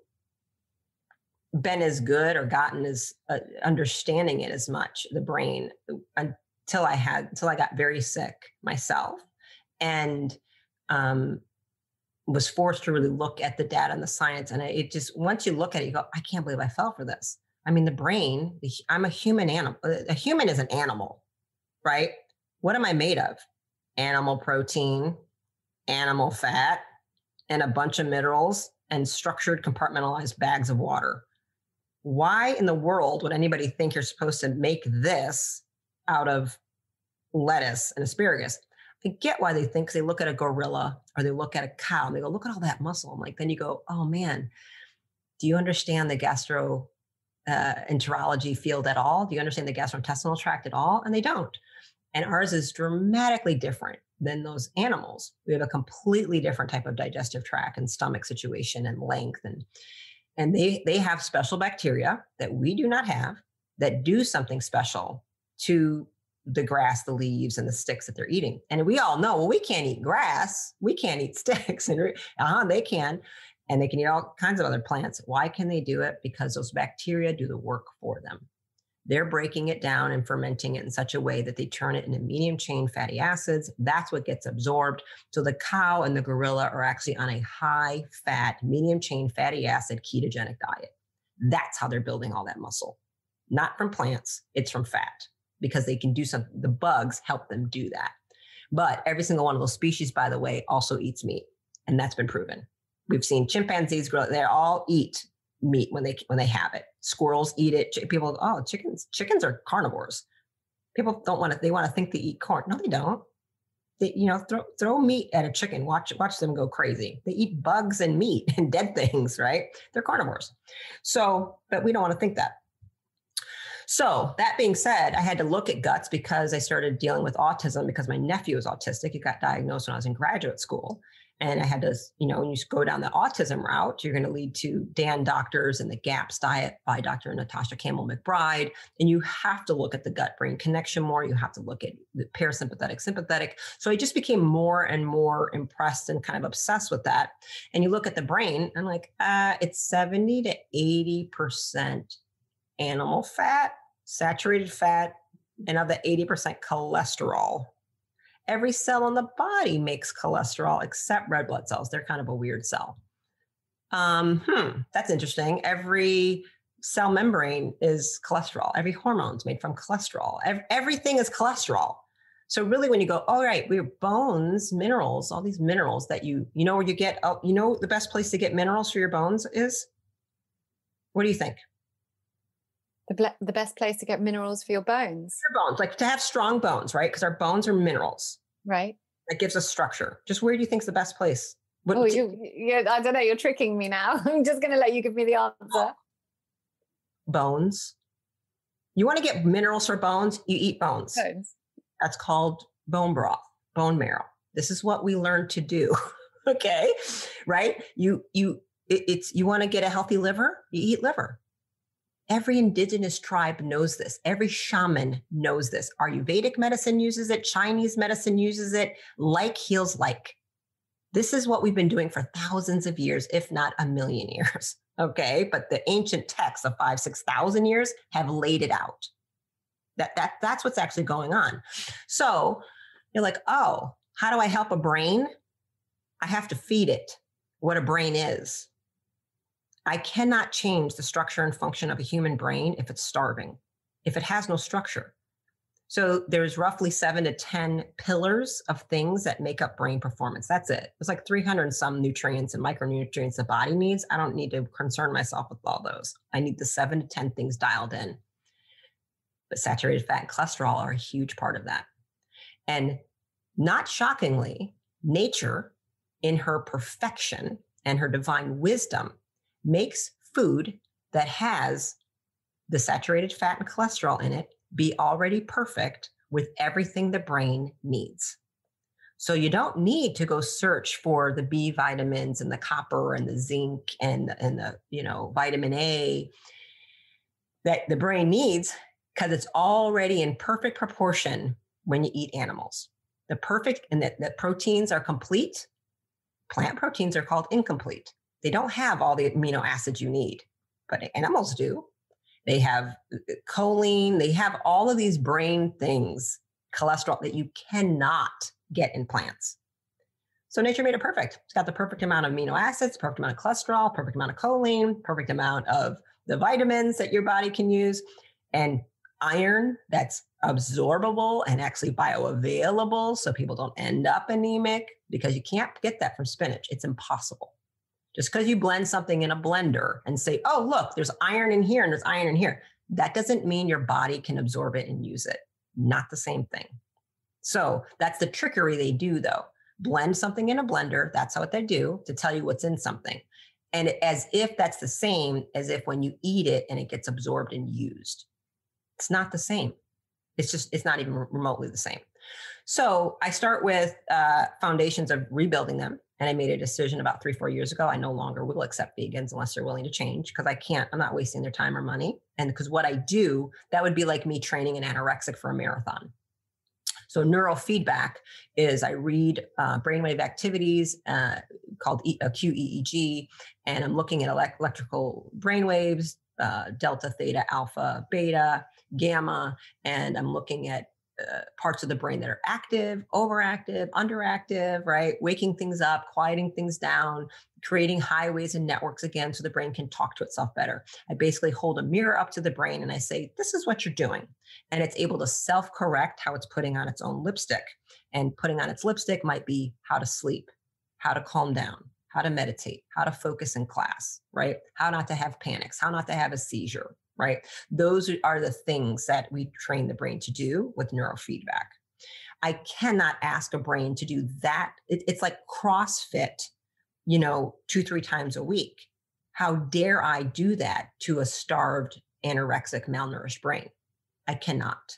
been as good or gotten as uh, understanding it as much the brain until i had until i got very sick myself and um, was forced to really look at the data and the science. And it just once you look at it you go i can't believe i fell for this. I mean the brain i'm a human animal uh, a human is an animal right? What am i made of? Animal protein animal fat and a bunch of minerals and structured compartmentalized bags of water why in the world would anybody think you're supposed to make this out of lettuce and asparagus? I get why they think because they look at a gorilla or they look at a cow and they go, look at all that muscle. I'm like, then you go, oh man, do you understand the gastro uh, enterology field at all? Do you understand the gastrointestinal tract at all? And they don't. And ours is dramatically different than those animals. We have a completely different type of digestive tract and stomach situation and length and and they they have special bacteria that we do not have that do something special to the grass, the leaves, and the sticks that they're eating. And we all know, well, we can't eat grass, we can't eat sticks, and uh-huh, they can, and they can eat all kinds of other plants. Why can they do it? Because those bacteria do the work for them. They're breaking it down and fermenting it in such a way that they turn it into medium chain fatty acids. That's what gets absorbed. So the cow and the gorilla are actually on a high fat, medium chain fatty acid ketogenic diet. That's how they're building all that muscle. Not from plants, it's from fat because they can do something. The bugs help them do that. But every single one of those species, by the way, also eats meat. And that's been proven. We've seen chimpanzees grow, they all eat meat when they when they have it. Squirrels eat it. People, oh, chickens, chickens are carnivores. People don't want to, they want to think they eat corn. No, they don't. They, you know, throw throw meat at a chicken, watch watch them go crazy. They eat bugs and meat and dead things, right? They're carnivores. So, but we don't want to think that. So that being said, I had to look at guts because I started dealing with autism because my nephew was autistic. He got diagnosed when I was in graduate school. And I had to, you know, when you go down the autism route, you're going to lead to Dan Doctors and the GAPS diet by Dr. Natasha Campbell McBride. And you have to look at the gut brain connection more. You have to look at the parasympathetic, sympathetic. So I just became more and more impressed and kind of obsessed with that. And you look at the brain, I'm like, uh, it's 70 to 80% animal fat, saturated fat, and of the 80% cholesterol every cell in the body makes cholesterol except red blood cells. They're kind of a weird cell. Um, hmm, that's interesting. Every cell membrane is cholesterol. Every hormone is made from cholesterol. Every, everything is cholesterol. So really, when you go, all right, we have bones, minerals, all these minerals that you, you know, where you get, oh, you know, the best place to get minerals for your bones is. What do you think? The, ble- the best place to get minerals for your bones. Your bones, like to have strong bones, right? Because our bones are minerals. Right. That gives us structure. Just where do you think is the best place? What, oh, you, yeah, I don't know. You're tricking me now. I'm just going to let you give me the answer. Bones. You want to get minerals for bones? You eat bones. Bones. That's called bone broth, bone marrow. This is what we learn to do. okay, right? You you it, it's you want to get a healthy liver. You eat liver. Every indigenous tribe knows this. Every shaman knows this. Ayurvedic medicine uses it. Chinese medicine uses it. Like heals like. This is what we've been doing for thousands of years, if not a million years. Okay. But the ancient texts of five, 6,000 years have laid it out. That, that, that's what's actually going on. So you're like, oh, how do I help a brain? I have to feed it what a brain is. I cannot change the structure and function of a human brain if it's starving, if it has no structure. So there's roughly seven to 10 pillars of things that make up brain performance. That's it. It's like 300 and some nutrients and micronutrients the body needs. I don't need to concern myself with all those. I need the seven to 10 things dialed in. But saturated fat and cholesterol are a huge part of that. And not shockingly, nature, in her perfection and her divine wisdom, makes food that has the saturated fat and cholesterol in it be already perfect with everything the brain needs. So you don't need to go search for the B vitamins and the copper and the zinc and and the you know vitamin A that the brain needs because it's already in perfect proportion when you eat animals. The perfect and that, that proteins are complete. Plant proteins are called incomplete. They don't have all the amino acids you need, but animals do. They have uh, uh, choline, they have all of these brain things, cholesterol that you cannot get in plants. So nature made it perfect. It's got the perfect amount of amino acids, perfect amount of cholesterol, perfect amount of choline, perfect amount of the vitamins that your body can use, and iron that's absorbable and actually bioavailable so people don't end up anemic because you can't get that from spinach. It's impossible Just because you blend something in a blender and say, oh, look, there's iron in here and there's iron in here, that doesn't mean your body can absorb it and use it. Not the same thing. So that's the trickery they do, though. Blend something in a blender, that's what they do to tell you what's in something. And as if that's the same as if when you eat it and it gets absorbed and used. It's not the same. It's just, it's not even remotely the same. So I start with uh, foundations of rebuilding them. And I made a decision about three, four years ago. I no longer will accept vegans unless they're willing to change because I can't, I'm not wasting their time or money. And because what I do, that would be like me training an anorexic for a marathon. So neurofeedback is I read uh, brainwave activities uh, called e- a QEEG, and I'm looking at elect- electrical brainwaves, uh, delta, theta, alpha, beta, gamma, and I'm looking at uh, parts of the brain that are active, overactive, underactive, right? Waking things up, quieting things down, creating highways and networks again so the brain can talk to itself better. I basically hold a mirror up to the brain and I say, This is what you're doing. And it's able to self correct how it's putting on its own lipstick. And putting on its lipstick might be how to sleep, how to calm down, how to meditate, how to focus in class, right? How not to have panics, how not to have a seizure, right? Those are the things that we train the brain to do with neurofeedback. I cannot ask a brain to do that. It, it's like CrossFit, you know, two, three times a week. How dare I do that to a starved, anorexic, malnourished brain? I cannot.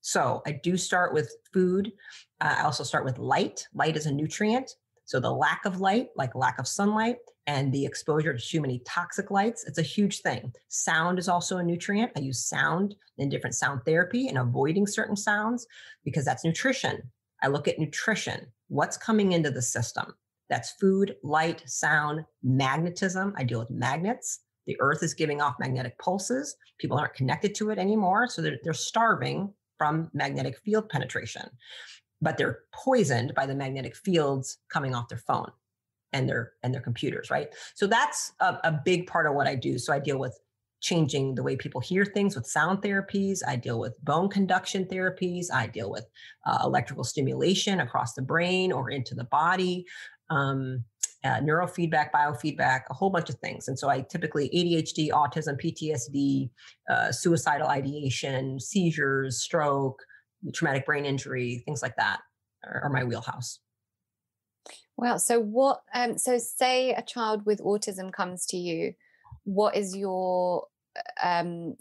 So I do start with food. Uh, I also start with light. Light is a nutrient. So the lack of light, like lack of sunlight, and the exposure to too many toxic lights, it's a huge thing. Sound is also a nutrient. I use sound in different sound therapy and avoiding certain sounds because that's nutrition. I look at nutrition. What's coming into the system? That's food, light, sound, magnetism. I deal with magnets. The earth is giving off magnetic pulses. People aren't connected to it anymore. So they're, they're starving from magnetic field penetration but they're poisoned by the magnetic fields coming off their phone and their and their computers right? So that's a, a, big part of what i do. So i deal with changing the way people hear things with sound therapies. I deal with bone conduction therapies. I deal with uh, electrical stimulation across the brain or into the body um, uh, neurofeedback biofeedback a whole bunch of things. And so i typically adhd autism ptsd uh, suicidal ideation seizures stroke traumatic brain injury, things like that are, are my wheelhouse. Well, so what? Um, so say a child with autism comes to you, what is your um,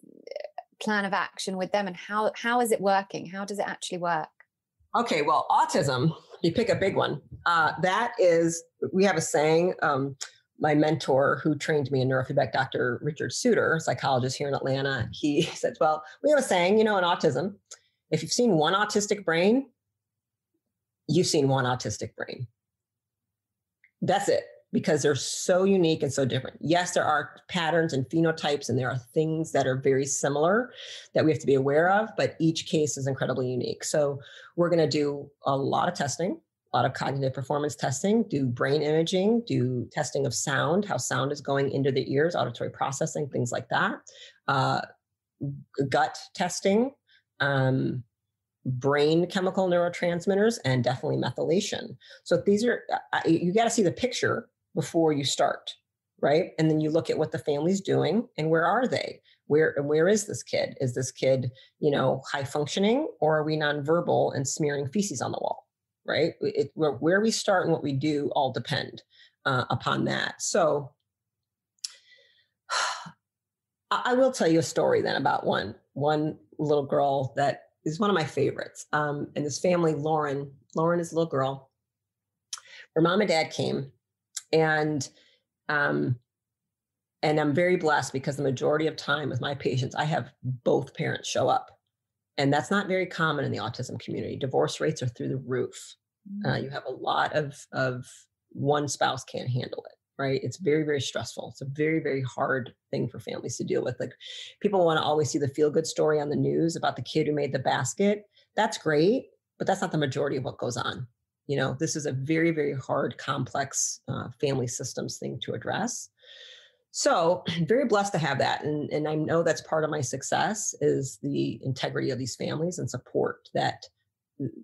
plan of action with them, and how how is it working? How does it actually work? Okay, well, autism. You pick a big one. Uh, that is, we have a saying. Um, my mentor, who trained me in neurofeedback, Dr. Richard Soutar, psychologist here in Atlanta, he said, "Well, we have a saying, you know, in autism, if you've seen one autistic brain, you've seen one autistic brain. That's it, because they're so unique and so different. Yes, there are patterns and phenotypes, and there are things that are very similar that we have to be aware of, but each case is incredibly unique. So, we're going to do a lot of testing, a lot of cognitive performance testing, do brain imaging, do testing of sound, how sound is going into the ears, auditory processing, things like that. Uh, gut testing, um, brain chemical neurotransmitters and definitely methylation. So these are, uh, you got to see the picture before you start, right? And then you look at what the family's doing and where are they? Where where is this kid? Is this kid, you know, high functioning or are we nonverbal and smearing feces on the wall? Right? It, where, where we start and what we do all depend uh, upon that. So I will tell you a story then about one one little girl that is one of my favorites. Um, and this family, Lauren, Lauren is a little girl. Her mom and dad came, and um, and I'm very blessed because the majority of time with my patients, I have both parents show up, and that's not very common in the autism community. Divorce rates are through the roof. Uh, mm. you have a lot of of one spouse can't handle it right? It's very, very stressful. It's a very, very hard thing for families to deal with. Like people want to always see the feel good story on the news about the kid who made the basket. That's great, but that's not the majority of what goes on. You know, this is a very, very hard, complex uh, family systems thing to address. So very blessed to have that. And, and I know that's part of my success is the integrity of these families and support that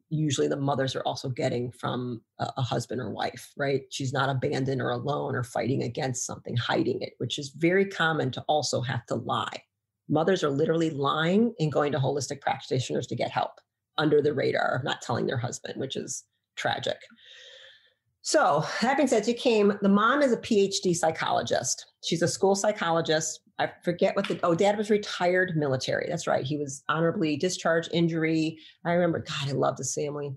usually the mothers are also getting from a, a, husband or wife, right? She's not abandoned or alone or fighting against something, hiding it, which is very common to also have to lie. Mothers are literally lying and going to holistic practitioners to get help under the radar of not telling their husband, which is tragic. So, that being said, she came. The mom is a PhD psychologist. She's a school psychologist. I forget what the oh, dad was retired military. That's right. He was honorably discharged, injury. I remember, God, I loved his family.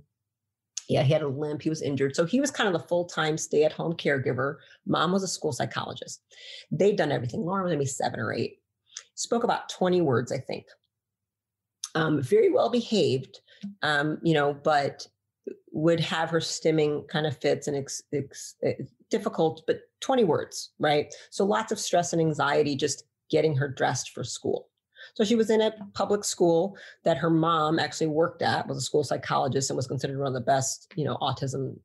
Yeah, he had a limp. He was injured. So he was kind of the full time stay at home caregiver. Mom was a school psychologist. They'd done everything. Lauren was maybe seven or eight. Spoke about 20 words, I think. Um, very well behaved, um, you know, but would have her stimming kind of fits and ex, eh, difficult, but 20 words, right? So lots of stress and anxiety just getting her dressed for school. So she was in a public school that her mom actually worked at, was a school psychologist and was considered one of the best, you know, autism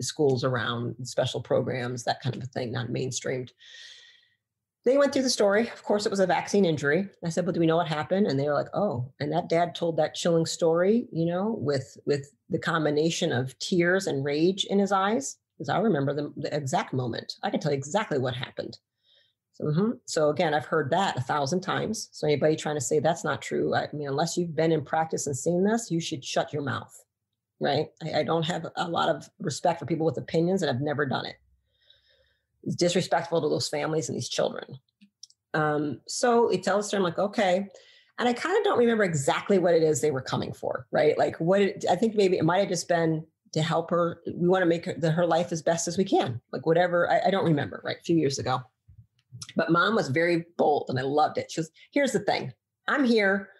schools around, special programs, that kind of a thing, not mainstreamed. They went through the story. Of course, it was a vaccine injury. I said, "But do we know what happened?" And they were like, "Oh." And that dad told that chilling story, you know, with with the combination of tears and rage in his eyes, because I remember the, the, exact moment. I can tell you exactly what happened. So, mm-hmm. so again, I've heard that a thousand times. So anybody trying to say that's not true, I mean, unless you've been in practice and seen this, you should shut your mouth, right? I, I don't have a lot of respect for people with opinions and I've never done it. It's disrespectful to those families and these children. Um, so it tells her, I'm like, okay. And I kind of don't remember exactly what it is they were coming for, right? Like what it, I think maybe it might have just been to help her. We want to make her, the, her life as best as we can, like whatever. I, I don't remember, right? A few years ago. But mom was very bold and I loved it. She was, here's the thing I'm here,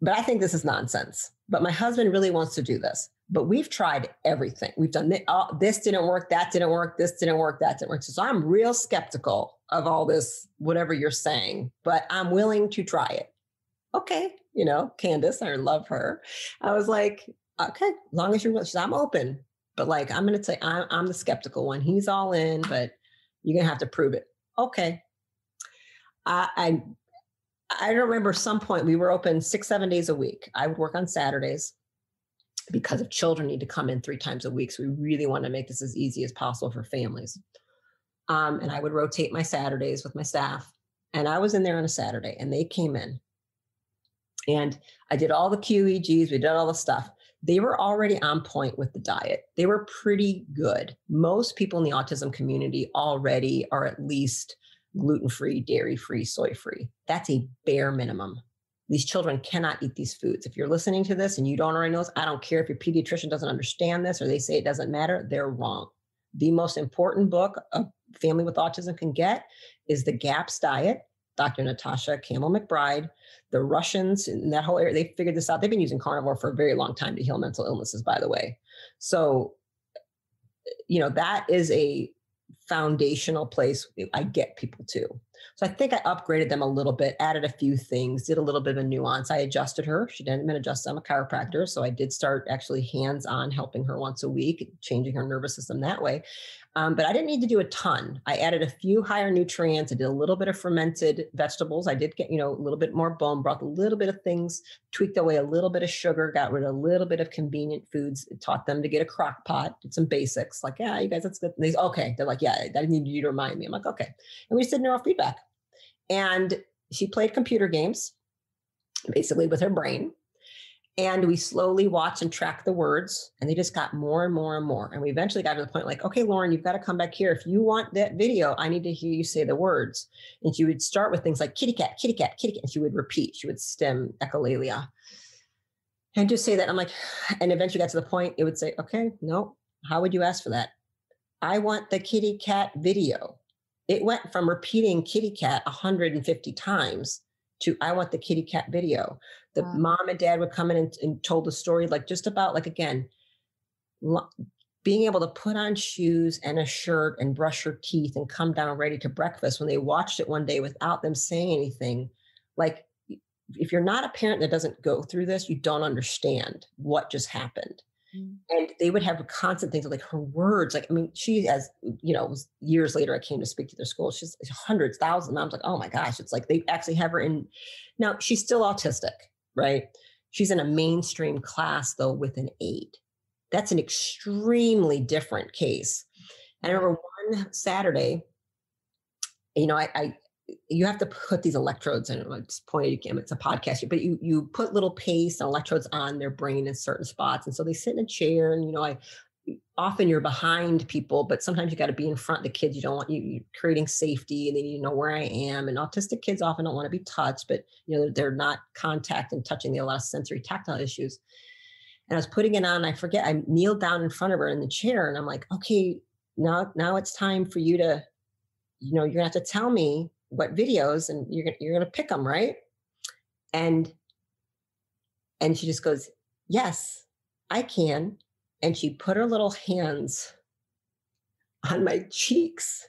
but I think this is nonsense. But my husband really wants to do this. But we've tried everything. We've done this, oh, this didn't work, that didn't work, this didn't work, that didn't work. So I'm real skeptical of all this, whatever you're saying, but I'm willing to try it. Okay. You know, Candace, I love her. I was like, okay, as long as you're, willing, I'm open. But like, I'm going to say, I'm, I'm the skeptical one. He's all in, but you're to have to prove it okay. I, I I remember some point we were open six, seven days a week. I would work on Saturdays because of children need to come in three times a week. So we really want to make this as easy as possible for families. Um, and I would rotate my Saturdays with my staff. And I was in there on a Saturday and they came in. And I did all the QEEGs, we did all the stuff they were already on point with the diet. They were pretty good. Most people in the autism community already are at least gluten free, dairy free, soy free. That's a bare minimum. These children cannot eat these foods. If you're listening to this and you don't already know this, I don't care if your pediatrician doesn't understand this or they say it doesn't matter, they're wrong. The most important book a family with autism can get is the GAPS diet, Dr. Natasha Campbell McBride the Russians in that whole area, they figured this out. They've been using carnivore for a very long time to heal mental illnesses, by the way. So, you know, that is a foundational place I get people to. So I think I upgraded them a little bit, added a few things, did a little bit of a nuance. I adjusted her. She didn't been adjusted. I'm a chiropractor. So I did start actually hands on helping her once a week, changing her nervous system that way. Um, but I didn't need to do a ton. I added a few higher nutrients. I did a little bit of fermented vegetables. I did get, you know, a little bit more bone broth, a little bit of things, tweaked away a little bit of sugar, got rid of a little bit of convenient foods, taught them to get a crock pot, did some basics like, yeah, you guys, that's good. They, okay. They're like, yeah, I need you to remind me. I'm like, okay. And we just did neurofeedback. And she played computer games basically with her brain. And we slowly watched and tracked the words, and they just got more and more and more. And we eventually got to the point like, okay, Lauren, you've got to come back here. If you want that video, I need to hear you say the words. And she would start with things like kitty cat, kitty cat, kitty cat. And she would repeat, she would stem echolalia. And just say that. I'm like, and eventually got to the point, it would say, okay, no, how would you ask for that? I want the kitty cat video. It went from repeating kitty cat 150 times to I want the kitty cat video. The wow. mom and dad would come in and, and, told the story, like just about like again, lo- being able to put on shoes and a shirt and brush her teeth and come down ready to breakfast when they watched it one day without them saying anything. Like if you're not a parent that doesn't go through this, you don't understand what just happened. Mm. And they would have constant things like her words. Like, I mean, she has, you know, years later, I came to speak to their school. She's hundreds, thousands. I was like, oh my gosh, it's like they actually have her in. Now, she's still autistic, right? She's in a mainstream class though with an eight. That's an extremely different case. And I remember one Saturday, you know, I, I you have to put these electrodes in. I just pointed at It's a podcast, but you you put little paste and electrodes on their brain in certain spots, and so they sit in a chair. And you know, I often you're behind people, but sometimes you got to be in front of the kids. You don't want you you're creating safety, and then you know where I am. And autistic kids often don't want to be touched, but you know they're not contact and touching. They have a lot of sensory tactile issues. And I was putting it on. I forget. I kneeled down in front of her in the chair, and I'm like, okay, now now it's time for you to, you know, you're gonna have to tell me what videos, and you're gonna you're gonna pick them, right? And and she just goes, yes, I can and she put her little hands on my cheeks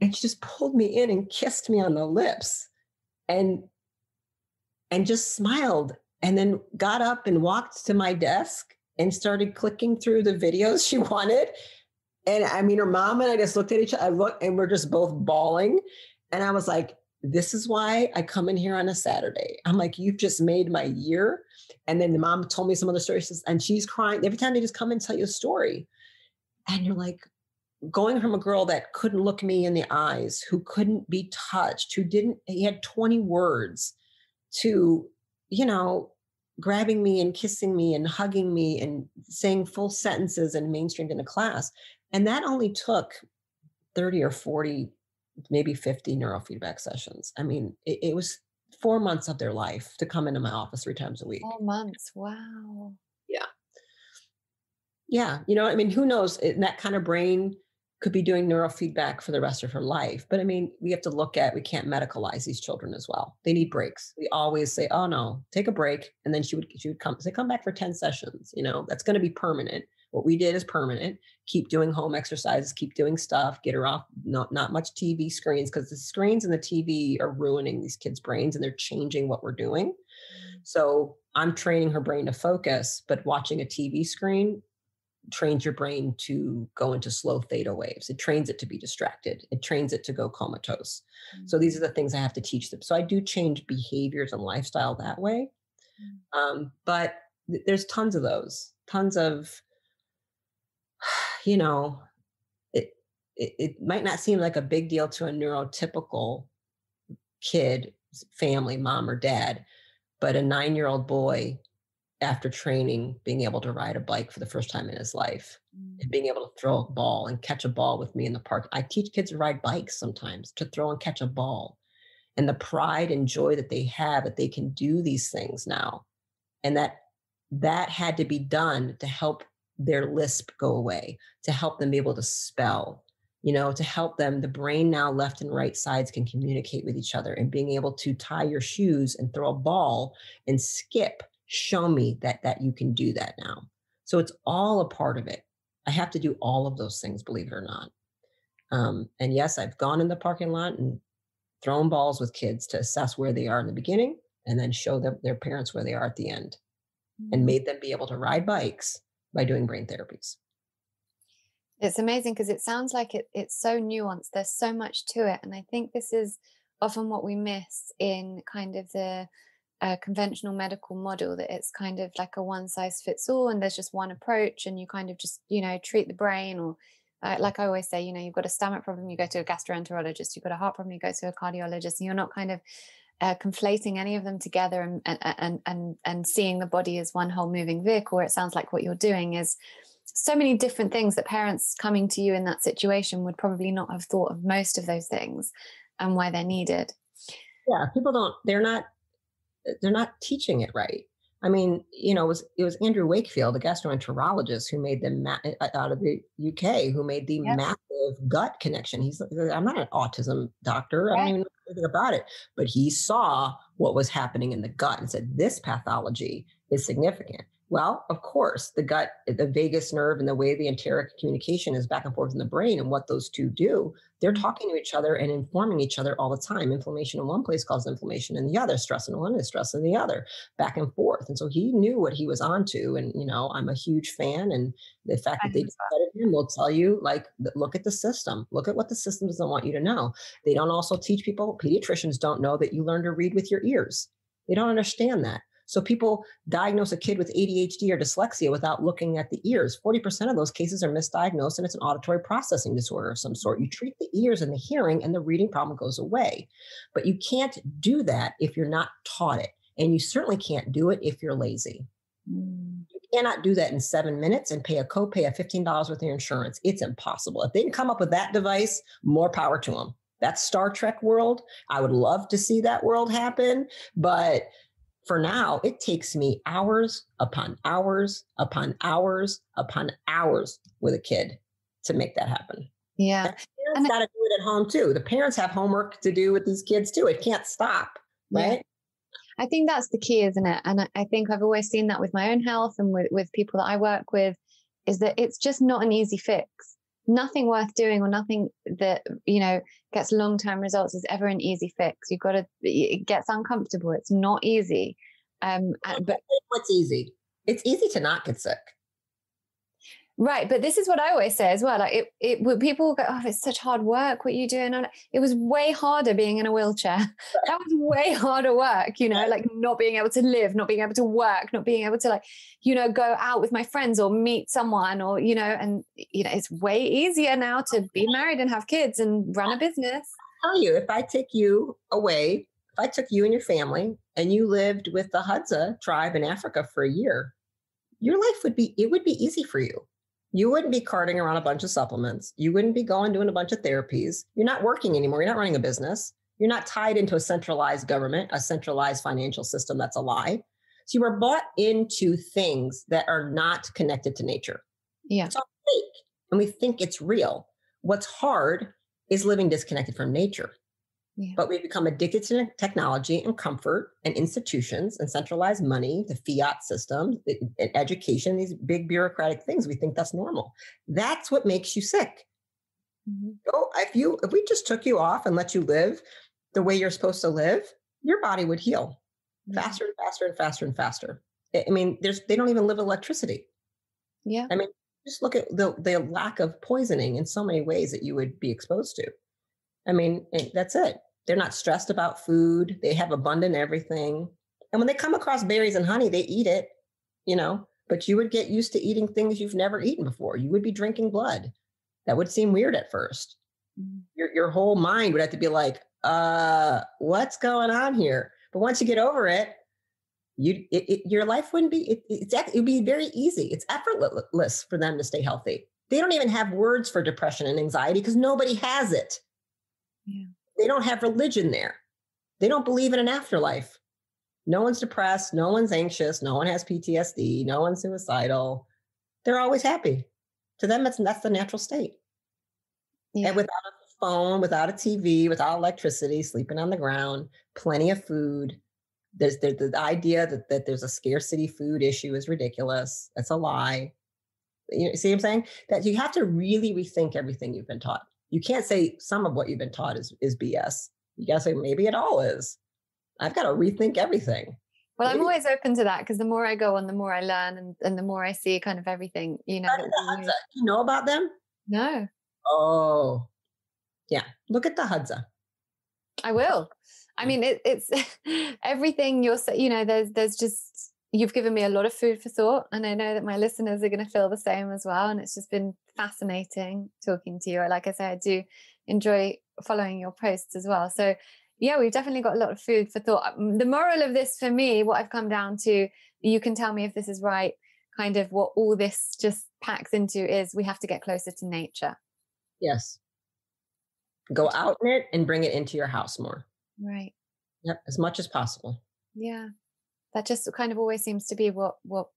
and she just pulled me in and kissed me on the lips and and just smiled and then got up and walked to my desk and started clicking through the videos she wanted. And i mean her mom and i just looked at each other I looked, and we're just both bawling. And i was like this is why i come in here on a saturday. I'm like you've just made my year and then the mom told me some other stories and she's crying every time they just come and tell you a story. And you're like, going from a girl that couldn't look me in the eyes, who couldn't be touched, who didn't, he had 20 words to, you know, grabbing me and kissing me and hugging me and saying full sentences and mainstreamed in a class. And that only took 30 or 40, maybe 50 neurofeedback sessions. I mean, it, it was four months of their life to come into my office three times a week. Four months. Wow. Yeah. Yeah. You know, I mean, who knows? that kind of brain could be doing neurofeedback for the rest of her life. But I mean, we have to look at, we can't medicalize these children as well. They need breaks. We always say, oh no, take a break. And then she would, she would come, say, come back for 10 sessions. You know, that's going to be permanent. What we did is permanent. Keep doing home exercises, keep doing stuff, get her off not, not much TV screens because the screens and the TV are ruining these kids' brains and they're changing what we're doing. Mm. So I'm training her brain to focus, but watching a TV screen trains your brain to go into slow theta waves. It trains it to be distracted. It trains it to go comatose. Mm-hmm. So these are the things I have to teach them. So I do change behaviors and lifestyle that way. Mm-hmm. Um, but th- there's tons of those, tons of you know, it, it, it might not seem like a big deal to a neurotypical kid, family, mom or dad, but a nine year old boy after training being able to ride a bike for the first time in his life mm. and being able to throw a ball and catch a ball with me in the park. I teach kids to ride bikes sometimes to throw and catch a ball and the pride and joy that they have that they can do these things now and that that had to be done to help their lisp go away, to help them be able to spell, you know, to help them. The brain now, left and right sides, can communicate with each other and being able to tie your shoes and throw a ball and skip. Show me that that you can do that now. So it's all a part of it. I have to do all of those things, believe it or not. Um, and yes, I've gone in the parking lot and thrown balls with kids to assess where they are in the beginning and then show them their parents where they are at the end and mm. made them be able to ride bikes by doing brain therapies. It's amazing because it sounds like it, it's so nuanced. There's so much to it. And I think this is often what we miss in kind of the uh, conventional medical model that it's kind of like a one size fits all and there's just one approach and you kind of just, you know, treat the brain or uh, like I always say, you know, you've got a stomach problem, you go to a gastroenterologist, you've got a heart problem, you go to a cardiologist, and you're not kind of uh, conflating any of them together and, and and and seeing the body as one whole moving vehicle. It sounds like what you're doing is so many different things that parents coming to you in that situation would probably not have thought of most of those things and why they're needed. Yeah, people don't. They're not. They're not teaching it right. I mean, you know, it was it was Andrew Wakefield, a gastroenterologist, who made the ma- uh, out of the UK, who made the massive gut connection. He's I'm not an autism doctor. I don't even know anything about it, but he saw what was happening in the gut and said this pathology is significant. Well, of course, the gut, the vagus nerve, and the way the enteric communication is back and forth in the brain, and what those two do, they're mm-hmm. talking to each other and informing each other all the time. Inflammation in one place causes inflammation in the other, stress in one is stress in the other, back and forth. And so he knew what he was onto. And you know, I'm a huge fan, and the fact that they studied him will tell you, like, look at the system, look at what the system doesn't want you to know. They don't also teach people. Pediatricians don't know that you learn to read with your ears. They don't understand that. So people diagnose a kid with ADHD or dyslexia without looking at the ears. 40% of those cases are misdiagnosed and it's an auditory processing disorder of some sort. You treat the ears and the hearing and the reading problem goes away. But you can't do that if you're not taught it. And you certainly can't do it if you're lazy. Mm. You cannot do that in seven minutes and pay a copay of $15 with your insurance. It's impossible. If they can come up with that device, more power to them. That's Star Trek world. I would love to see that world happen, but for now, it takes me hours upon hours upon hours upon hours with a kid to make that happen. Yeah. Parents got to do it at home too. The parents have homework to do with these kids too. It can't stop, Yeah. right? I think that's the key, isn't it? And I, I think I've always seen that with my own health and with, with people that I work with, is that it's just not an easy fix. Nothing worth doing or nothing that, you know, gets long term results is ever an easy fix. You've got to, it gets uncomfortable. It's not easy. Um, but What's easy? It's easy to not get sick. Right, but this is what I always say as well. Like it, it people go, "Oh, it's such hard work. What you doing?" It was way harder being in a wheelchair. that was way harder work. You know, like not being able to live, not being able to work, not being able to like, you know, go out with my friends or meet someone, or you know, and you know, it's way easier now to be married and have kids and run a business. tell you, if I take you away, if I took you and your family and you lived with the Hadza tribe in Africa for a year, your life would be, it would be easy for you. You wouldn't be carting around a bunch of supplements. You wouldn't be going doing a bunch of therapies. You're not working anymore. You're not running a business. You're not tied into a centralized government, a centralized financial system that's a lie. So you were bought into things that are not connected to nature. Yeah. It's all fake. And we think it's real. What's hard is living disconnected from nature. Yeah. But we've become addicted to technology and comfort and institutions and centralized money, the fiat system, e- education, these big bureaucratic things. We think that's normal. That's what makes you sick. Mhm. Oh, if you if we just took you off and let you live the way you're supposed to live, your body would heal Yeah. faster and faster and faster and faster. I I mean, there's they don't even live electricity. Yeah. I mean, just look at the the lack of poisoning in so many ways that you would be exposed to. I mean, that's it. They're not stressed about food. They have abundant everything. And when they come across berries and honey, they eat it, you know, but you would get used to eating things you've never eaten before. You would be drinking blood. That would seem weird at first. Mhm. Your your whole mind would have to be like, uh, what's going on here? But once you get over it, you it, it, your life wouldn't be it, it's it would be very easy. It's effortless for them to stay healthy. They don't even have words for depression and anxiety because nobody has it. Yeah. They don't have religion there. They don't believe in an afterlife. No one's depressed. No one's anxious. No one has PTSD. No one's suicidal. They're always happy. To them, it's that's the natural state. Yeah. And without a phone, without a TV, without electricity, sleeping on the ground, plenty of food. There's the, the idea that, that there's a scarcity food issue is ridiculous. That's a lie. You know, see what I'm saying? That you have to really rethink everything you've been taught. You can't say some of what you've been taught is, is BS. You gotta say maybe it all is. I've got to rethink everything. Well, I'm always open to that because the more I go on, the more I learn and, and the more I see kind of everything, you know. How that the we you know about them? No, Oh, yeah. Look at the Hadza. I will. I mean, it, it's everything you're, sa- you know, there's, there's just, you've given me a lot of food for thought. And I know that my listeners are going to feel the same as well. And it's just been fascinating talking to you. Like I say, I do enjoy following your posts as well. So, yeah, we've definitely got a lot of food for thought. Um, The moral of this for me, what I've come down to, you can tell me if this is right, kind of what all this just packs into is we have to get closer to nature. Yes. Go out in it and bring it into your house more. Right. Yep, as much as possible. Yeah. That just kind of always seems to be what, what,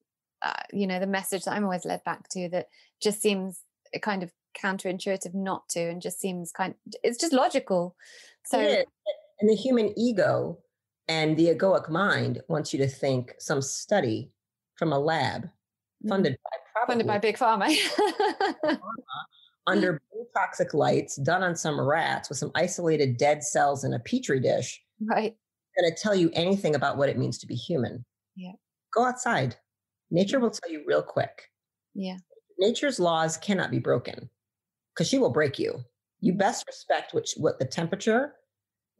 uh, you know, the message that I'm always led back to that just seems kind of counterintuitive not to, and just seems kind, it's just logical. So. And the human ego and the egoic mind wants you to think some study from a lab mm, funded by probably funded by Big Pharma. under blue toxic lights done on some rats with some isolated dead cells in a petri dish right. Going to tell you anything about what it means to be human. Yeah. Go outside. Nature will tell you real quick. Yeah. Nature's laws cannot be broken because she will break you. You mm-hmm. best respect which what the temperature,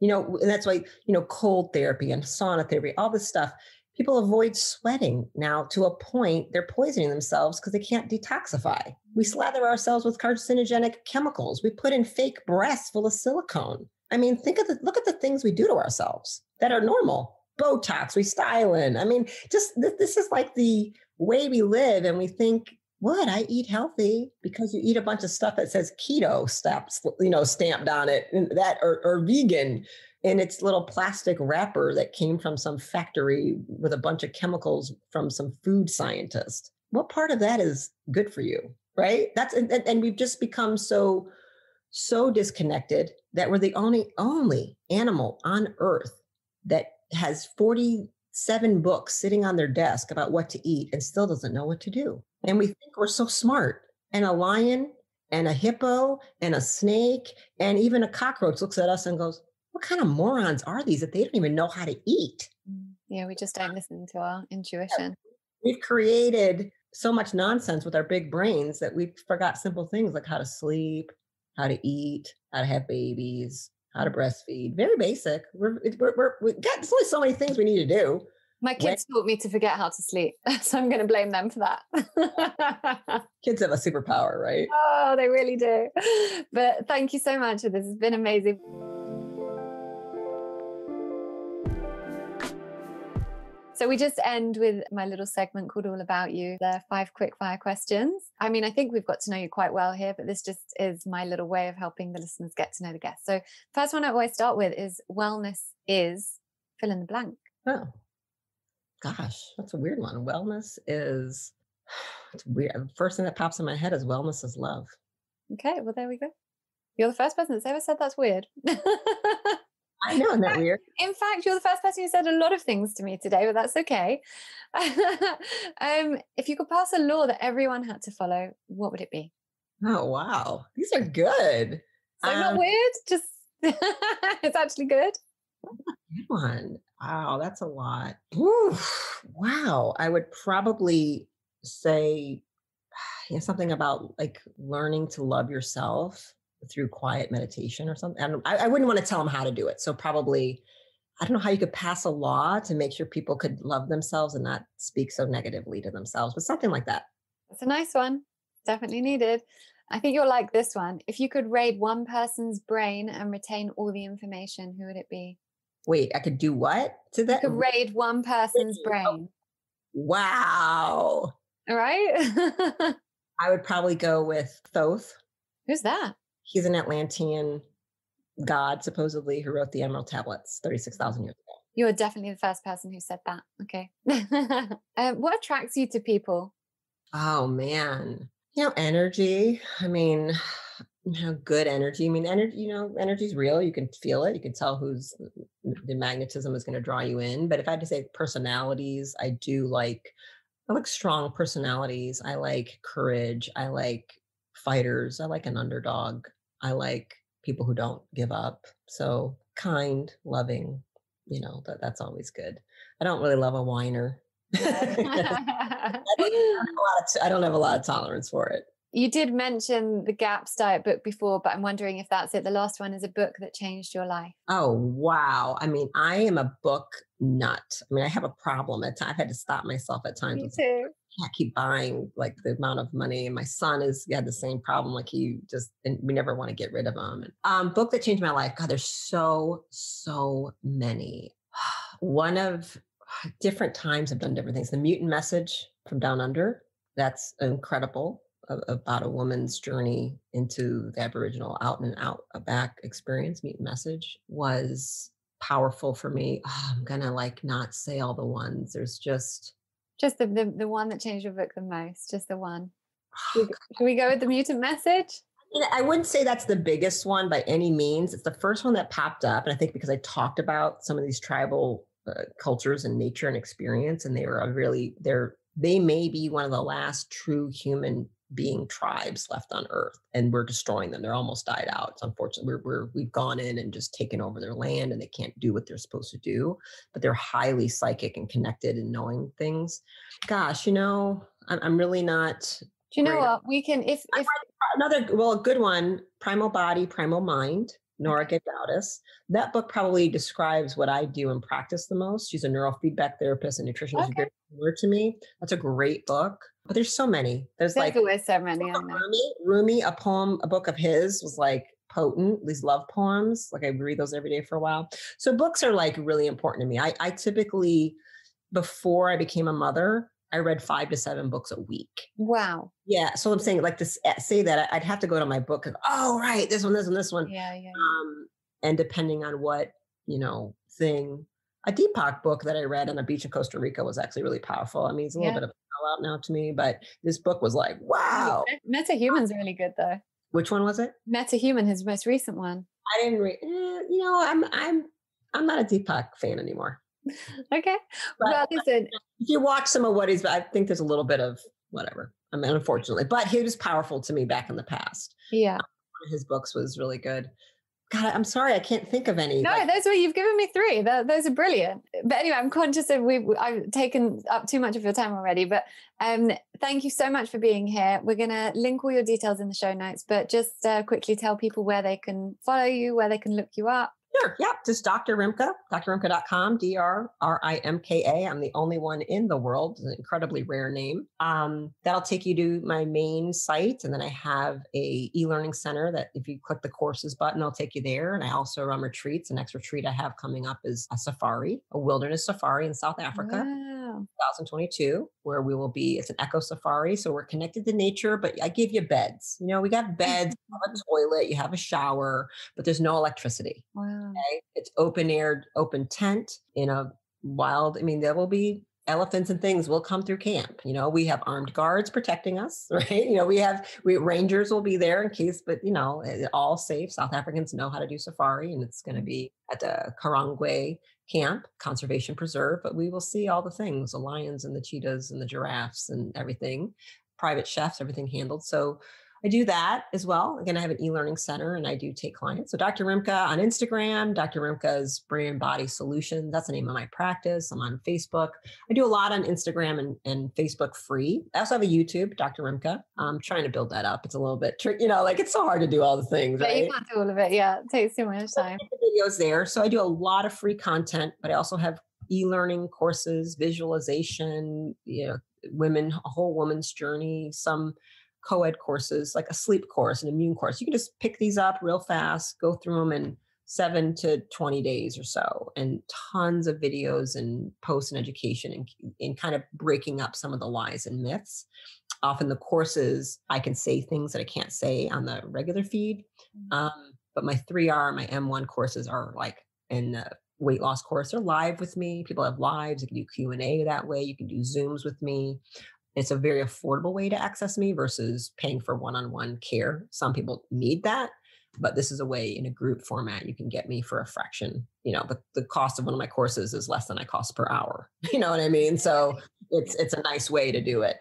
you know, and that's why, you know, cold therapy and sauna therapy, all this stuff. People avoid sweating now to a point they're poisoning themselves because they can't detoxify. We mm-hmm. slather ourselves with carcinogenic chemicals. We put in fake breasts full of silicone. I mean, think of the look at the things we do to ourselves that are normal. Botox, in. I mean, just this, this is like the way we live, and we think, what? I eat healthy because you eat a bunch of stuff that says keto steps, you know, stamped on it, and that or, or vegan in its little plastic wrapper that came from some factory with a bunch of chemicals from some food scientist. What part of that is good for you? Right? That's and, and we've just become so so disconnected that we're the only only animal on earth that has 47 books sitting on their desk about what to eat and still doesn't know what to do. And we think we're so smart. And a lion and a hippo and a snake and even a cockroach looks at us and goes, what kind of morons are these that they don't even know how to eat? Mm, yeah, we just don't listen to our intuition. We've created so much nonsense with our big brains that we forgot simple things like how to sleep, how to eat, how to have babies, how to breastfeed. Very basic. We're, we're, we're, we got there's only so many things we need to do. My kids when, taught me to forget how to sleep, so I'm going to blame them for that. kids have a superpower, right? Oh, they really do. But thank you so much. This has been amazing. So we just end with my little segment called All About You, the five quick fire questions. I mean, I think we've got to know you quite well here, but this just is my little way of helping the listeners get to know the guests. So first one I always start with is wellness is fill in the blank. Oh, gosh, that's a weird one. Wellness is, it's weird. First thing that pops in my head is wellness is love. Okay, well, there we go. You're the first person that's ever said that's weird. I know, isn't that weird? In fact, you're the first person who said a lot of things to me today, but that's okay. um, if you could pass a law that everyone had to follow, what would it be? Oh wow, these are good. So um, not weird, just it's actually good. Good one. Wow, that's a lot. Wow, I would probably say yeah, something about like learning to love yourself through quiet meditation or something. And I, I wouldn't want to tell them how to do it. So probably, I don't know how you could pass a law to make sure people could love themselves and not speak so negatively to themselves, but something like that. It's a nice one. Definitely needed. I think you'll like this one. If you could raid one person's brain and retain all the information, who would it be? Wait, I could do what to that? You could raid one person's brain. Wow. All right. I would probably go with Thoth. Who's that? He's an Atlantean god, supposedly, who wrote the Emerald Tablets 36,000 years ago. You're definitely the first person who said that. Okay. um, what attracts you to people? Oh, man. You know, energy. I mean, you know, good energy. I mean, energy, you know, energy is real. You can feel it. You can tell who's the magnetism is going to draw you in. But if I had to say personalities, I do like, I like strong personalities. I like courage. I like fighters. I like an underdog. I like people who don't give up. So kind, loving, you know, that, that's always good. I don't really love a whiner. I, don't I don't have a lot of tolerance for it. You did mention the GAPS diet book before, but I'm wondering if that's it. The last one is a book that changed your life. Oh, wow. I mean, I am a book nut. I mean, I have a problem at times. I've had to stop myself at times. Me too. Can't keep buying like the amount of money. And my son has had the same problem. Like he just, and we never want to get rid of him. And, um, book that changed my life. God, there's so, so many. One of different times I've done different things. The mutant message from down under. That's incredible about a woman's journey into the Aboriginal out and out back experience, meet message was powerful for me. Oh, I'm gonna like not say all the ones. There's just just the, the, the one that changed your book the most, just the one. Should we, go with the mutant message? I wouldn't say that's the biggest one by any means. It's the first one that popped up, and I think because I talked about some of these tribal uh, cultures and nature and experience, and they were really they're they may be one of the last true human being tribes left on earth and we're destroying them they're almost died out it's unfortunate we're, we're we've gone in and just taken over their land and they can't do what they're supposed to do but they're highly psychic and connected and knowing things gosh you know i'm, I'm really not do you know what we can if if another well a good one primal body primal mind Nora Gedgaudas. That book probably describes what I do and practice the most. She's a neurofeedback therapist and nutritionist, Okay. very similar to me. That's a great book. But there's so many. There's, like always so many. Rumi, Rumi, a poem, a book of his was like potent. These love poems, like I read those every day for a while. So books are like really important to me. I, I typically, before I became a mother, I read five to seven books a week. Wow. Yeah. So I'm saying like to eh, say that I'd have to go to my book and oh right, this one, this one, this one. Yeah, yeah. Um, and depending on what, you know, thing, a Deepak book that I read on the beach in Costa Rica was actually really powerful. I mean, it's a little Yeah. bit of sellout now to me, but this book was like, wow. Meta Human's really good though. Which one was it? Meta Human, his most recent one. I didn't read. Eh, you know, I'm I'm I'm not a Deepak fan anymore. Okay. But well, listen, if you watch some of what he's, I think there's a little bit of whatever. I mean, unfortunately, but he was powerful to me back in the past. yeah. One of his books was really good. God, I'm sorry, I can't think of any. No, like- those were you've given me three. Tho- those are brilliant. But anyway, I'm conscious of we I've taken up too much of your time already. But um, thank you so much for being here. We're gonna link all your details in the show notes, but just uh, quickly tell people where they can follow you, where they can look you up. Sure. Yep. Just Dr. Rimka, drrimka.com, D R R I M K A. I'm the only one in the world. It's an incredibly rare name. Um, that'll take you to my main site. And then I have a e-learning center that if you click the courses button, I'll take you there. And I also run retreats. The next retreat I have coming up is a safari, a wilderness safari in South Africa. Wow. 2022 where we will be it's an eco safari so we're connected to nature but i give you beds you know we got beds a toilet you have a shower but there's no electricity Wow. Okay? It's open air open tent in a wild i mean there will be elephants and things will come through camp you know? We have armed guards protecting us right? You know we have we rangers will be there in case but you know eh, all safe. South africans know how to do safari and it's going to mm. be at the Karongwe camp conservation preserve but we will see all the things the lions and the cheetahs and the giraffes and everything private chefs everything handled. So I do that as well. Again, I have an e-learning center and I do take clients. So Dr. Rimka on Instagram, Dr. Rimka's Brain and Body Solutions. That's the name of my practice. I'm on Facebook. I do a lot on Instagram and, and Facebook free. I also have a YouTube, Dr. Rimka. I'm trying to build that up. It's a little bit tricky, you know, like it's so hard to do all the things, But right? you can't do all of it. Yeah, it takes too much time. the videos there. So I do a lot of free content, but I also have e-learning courses, visualization, you know, women, a whole woman's journey, some co-ed courses, like a sleep course, an immune course. You can just pick these up real fast, go through them in seven to 20 days or so, and tons of videos and posts and education and, and kind of breaking up some of the lies and myths. Often the courses, I can say things that I can't say on the regular feed. Um, but my 3R, my M1 courses are like in the weight loss course. They're live with me. People have lives. You can do Q&A that way. You can do Zooms with me. It's a very affordable way to access me versus paying for one-on-one care. Some people need that, but this is a way in a group format you can get me for a fraction. You know, the, the cost of one of my courses is less than I cost per hour. You know what I mean? So it's it's a nice way to do it.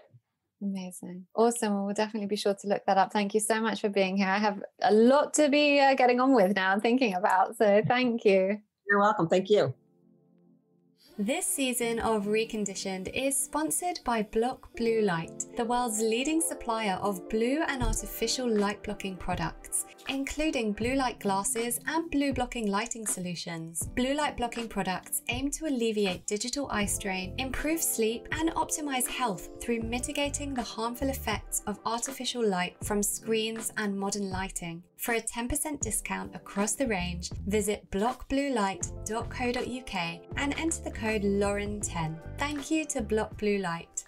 Amazing. Awesome. Well, we'll definitely be sure to look that up. Thank you so much for being here. I have a lot to be uh, getting on with now and thinking about. So thank you. You're welcome. Thank you. This season of Reconditioned is sponsored by Block Blue Light, the world's leading supplier of blue and artificial light blocking products, including blue light glasses and blue blocking lighting solutions. Blue light blocking products aim to alleviate digital eye strain, improve sleep, and optimize health through mitigating the harmful effects of artificial light from screens and modern lighting. For a 10% discount across the range, visit blockbluelight.co.uk and enter the code Lauren10. Thank you to Block Blue Light.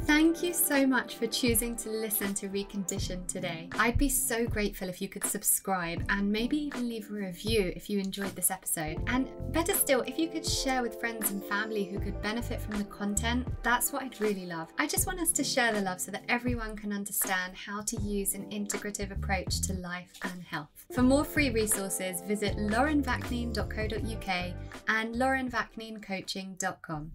Thank you so much for choosing to listen to Recondition today. I'd be so grateful if you could subscribe and maybe even leave a review if you enjoyed this episode. And better still, if you could share with friends and family who could benefit from the content, that's what I'd really love. I just want us to share the love so that everyone can understand how to use an integrative approach to life and health. For more free resources, visit laurenvaknine.co.uk and laurenvakninecoaching.com.